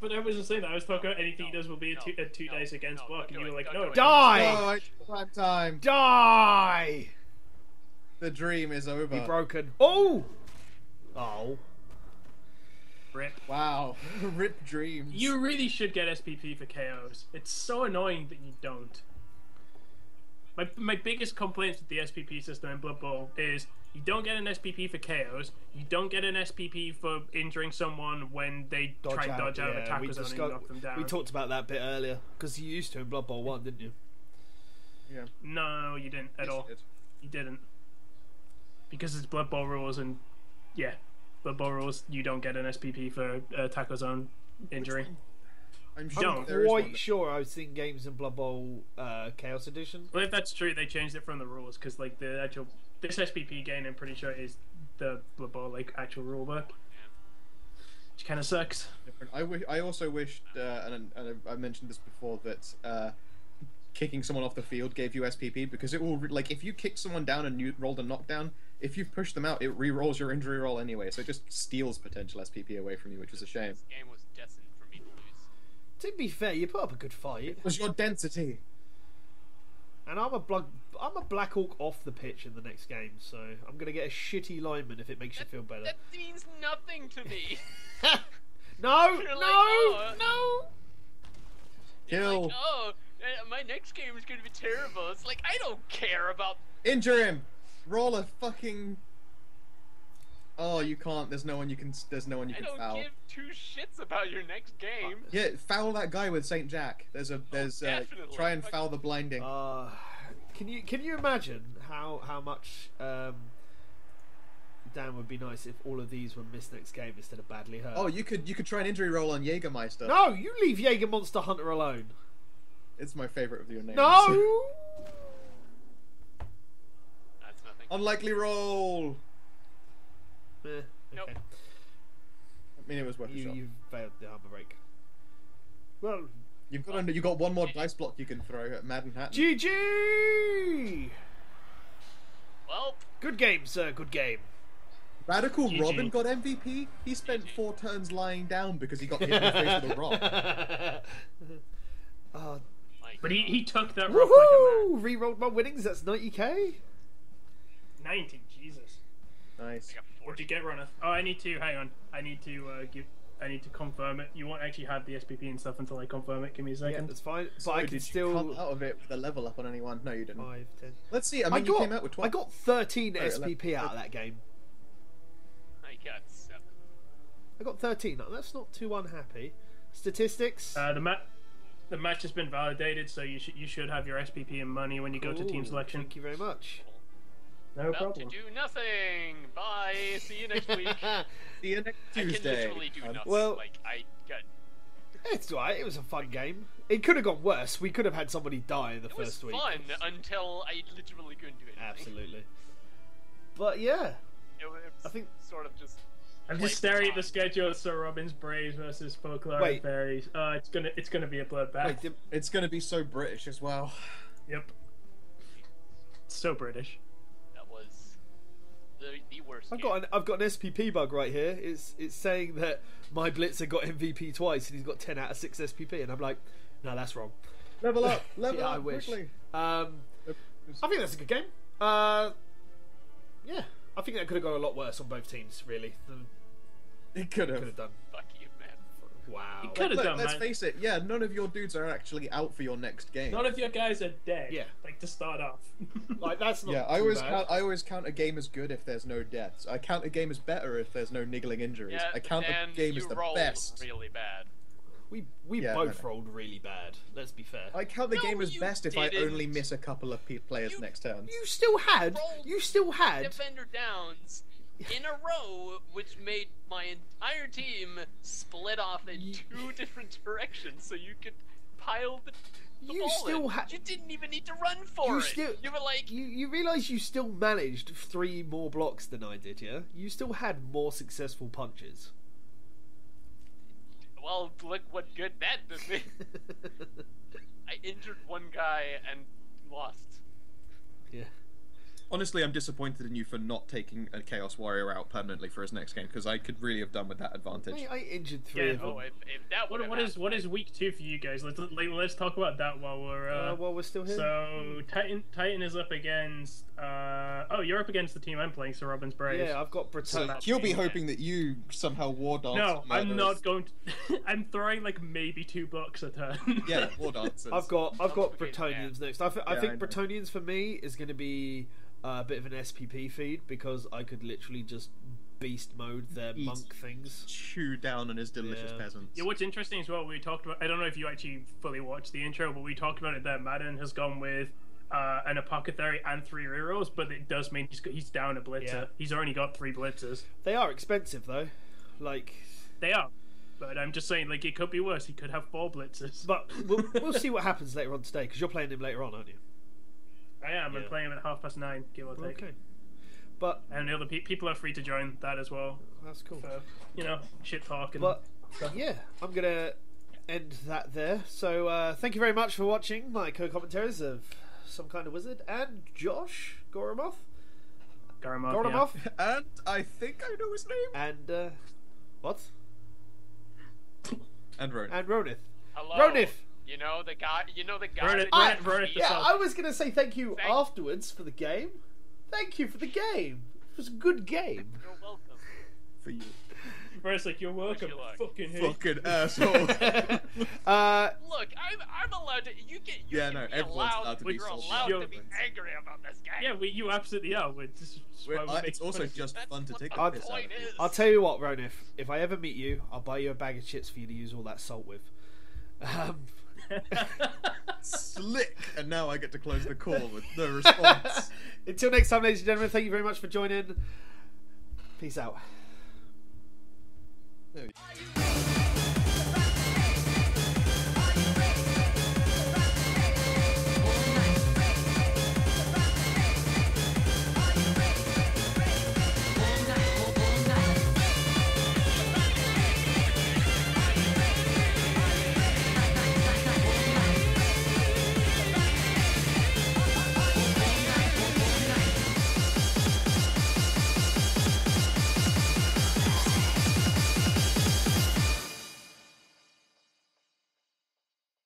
But I wasn't saying that. I was talking about anything he does will be a two, a two no, dice against no, block, and you were like, don't no. do. Die! Oh, it's prime time. Die! The dream is over. Be broken. Oh. Oh. Rip. Wow. (laughs) Rip dreams. You really should get SPP for KOs. It's so annoying that you don't. My, my biggest complaints with the SPP system in Blood Bowl is you don't get an SPP for KOs, you don't get an SPP for injuring someone when they Dodge try and out. dodge out of yeah, a tackle we, zone and knock them down. we talked about that a bit earlier because you used to in Blood Bowl One, didn't you? Yeah. No, you didn't at Yes, all. you did. You didn't. Because it's Blood Bowl rules and yeah, Blood Bowl rules, you don't get an SPP for a tackle zone injury. I'm I'm sure Don't. there is Quite sure I've seen games in Blood Bowl uh, Chaos Edition. Well, if that's true, they changed it from the rules because like the actual this SPP game, I'm pretty sure is the Blood Bowl like actual rule book, which kind of sucks. different. I wish. I also wished, uh, and, and I mentioned this before, that uh, kicking someone off the field gave you SPP because it will like if you kick someone down and you rolled a knockdown, if you push them out, it re-rolls your injury roll anyway, so it just steals potential SPP away from you, which is a shame. This game was destined for me to lose. To be fair, you put up a good fight, It was your density. and I'm a black, I'm a Black Hawk off the pitch in the next game, so I'm gonna get a shitty lineman if it makes you feel better. That means nothing to me. (laughs) no, (laughs) You're no, like, oh, no. Kill. Like, oh, uh, my next game is going to be terrible. It's like I don't care about. Injure him. Roll a fucking. Oh, you can't. There's no one you can. There's no one you I can don't foul. give two shits about your next game. Yeah, foul that guy with Saint Jack. There's a. There's. uh, definitely. try and foul the blinding. Uh, can you can you imagine how how much um, Dan would be nice if all of these were missed next game instead of badly hurt? Oh, you could you could try an injury roll on Jägermeister. no! You leave Jaeger Monster Hunter alone. It's my favorite of your names. No. (laughs) That's nothing. Unlikely roll. Eh, okay. Nope. I mean, it was worth a You shot. you failed the armor break. Well, You've got under, you got one more dice block you can throw at Madden Hat. GG. Well, Good game, sir. Good game. Radical GG. Robin got MVP. He spent four turns lying down because he got hit in the face with a rock. (laughs) (laughs) like, But he, he took that rock like a man. woohoo! Rerolled my winnings. That's 90k. 90, Jesus. Nice. I What'd you get, Runner? Oh, I need to, hang on. I need to uh, give, I need to confirm it. You won't actually have the SPP and stuff until I confirm it. Give me a Yeah, second. that's fine. But So I can still. come out of it with a level up on anyone? No, you didn't. Five, ten. Let's see. I mean, I you got, came out with 12. I got 13 Oh, SPP out of that game. I got seven. I got 13. Now, That's not too unhappy. Statistics. Uh, the ma- the match has been validated, so you should you should have your SPP and money when you go to team selection. Thank you very much. No About problem. to do nothing. Bye. See you next week. (laughs) See you next can Tuesday. literally do Um, nothing. Well- like I got. It's alright. It was a fun game. It could have gone worse. We could have had somebody die in the It was first week. fun until I literally couldn't do anything. Absolutely. But yeah, It was I think- sort of just. I'm just staring at the schedule. Sir Robin's Braves versus Folklore Wait. and Fairies. Uh, it's gonna it's gonna be a bloodbath. wait, did, It's going to be so British as well. Yep. So British. That was the the worst. I've game. got an I've got an SPP bug right here. It's it's saying that my Blitzer got MVP twice and he's got 10 out of 6 SPP, and I'm like, no, that's wrong. Level up. (laughs) Level Yeah, up I wish. quickly. Um, I think that's a good game. Uh, yeah, I think that could have gone a lot worse on both teams, really. Than It could could have. have done. Fuck you, man. Wow. It could have Look, done, let's man. face it. Yeah, none of your dudes are actually out for your next game. None of your guys are dead. Yeah. Like to start off. (laughs) Like that's not. yeah, I always bad. count. I always count a game as good if there's no deaths. I count a game as better if there's no niggling injuries. Yeah, I count and a game you as the rolled best. really bad. We we Yeah, both no, no. rolled really bad. Let's be fair. I count the No, game as you best if I didn't. only miss a couple of pe- players You- next turn. You still had. You still had. Defender downs in a row, which made my entire team split off in two (laughs) different directions, so you could pile the, the You ball still ha- You didn't even need to run for You it. still- You were like, You you realise you still managed three more blocks than I did, yeah? You still had more successful punches. well, look what good that (laughs) did me. I injured one guy and lost. yeah. Honestly, I'm disappointed in you for not taking a Chaos Warrior out permanently for his next game because I could really have done with that advantage. Mate, I injured three Yeah, of them. Oh, if, if that What, what is what is week two for you guys? Let's like, let's talk about that while we're uh, uh, while we're still here. so Titan Titan is up against uh oh you're up against the team I'm playing so Robin's Braves. yeah, I've got So Breton. he'll be hoping that you somehow war dance. no, I'm not going to. (laughs) I'm throwing like maybe two bucks a turn. (laughs) Yeah, war (laughs) dancers. I've got I've got Okay, Bretonnians next. I, th- I Yeah, think I. Bretonnians for me is going to be uh, a bit of an SPP feed because I could literally just beast mode their Eat. monk things. chew down on his delicious Yeah. peasants. Yeah, what's interesting as well, we talked about. I don't know if you actually fully watched the intro, but we talked about it. That Madden has gone with uh, an apothecary and three rerolls, but it does mean he's he's down a blitzer. Yeah. He's only got three blitzers. They are expensive though. Like, They are, but I'm just saying, like it could be worse. He could have four blitzers. but we'll, we'll see what happens later on today because you're playing him later on, aren't you? I am. I'm playing him at half past nine, give or take. Okay. But And the other pe- people are free to join that as well. that's cool. For, you know, shit talk and But stuff. yeah, I'm gonna end that there. So uh, thank you very much for watching my co-commentaries of some kind of wizard and Josh Goramoth Garamov, Goramoth And I think I know his name. and uh, what And Ronan. and Ronith. Hello. Ronith. You know the guy. You know the guy. Run it- that run it- run it? Yeah, yourself. I was gonna say thank you Thank- afterwards for the game. Thank you for the game. It was a good game. You're welcome. For you. Where it's like, you're welcome, you like? fucking hate. Fucking asshole. (laughs) uh, Look, I'm I'm allowed to. You get. You Yeah, can no, be everyone's allowed. allowed to be you're salty. allowed to be angry about this game. Yeah, we, you absolutely are. We're just, We're- why we I- it's also of just That's fun to take the the I'll- piss out of you. is. I'll tell you what, Ronith. If I ever meet you, I'll buy you a bag of chips for you to use all that salt with. Um, Slick. And now I get to close the call with no response. (laughs) Until next time, ladies and gentlemen, thank you very much for joining. Peace out. There we-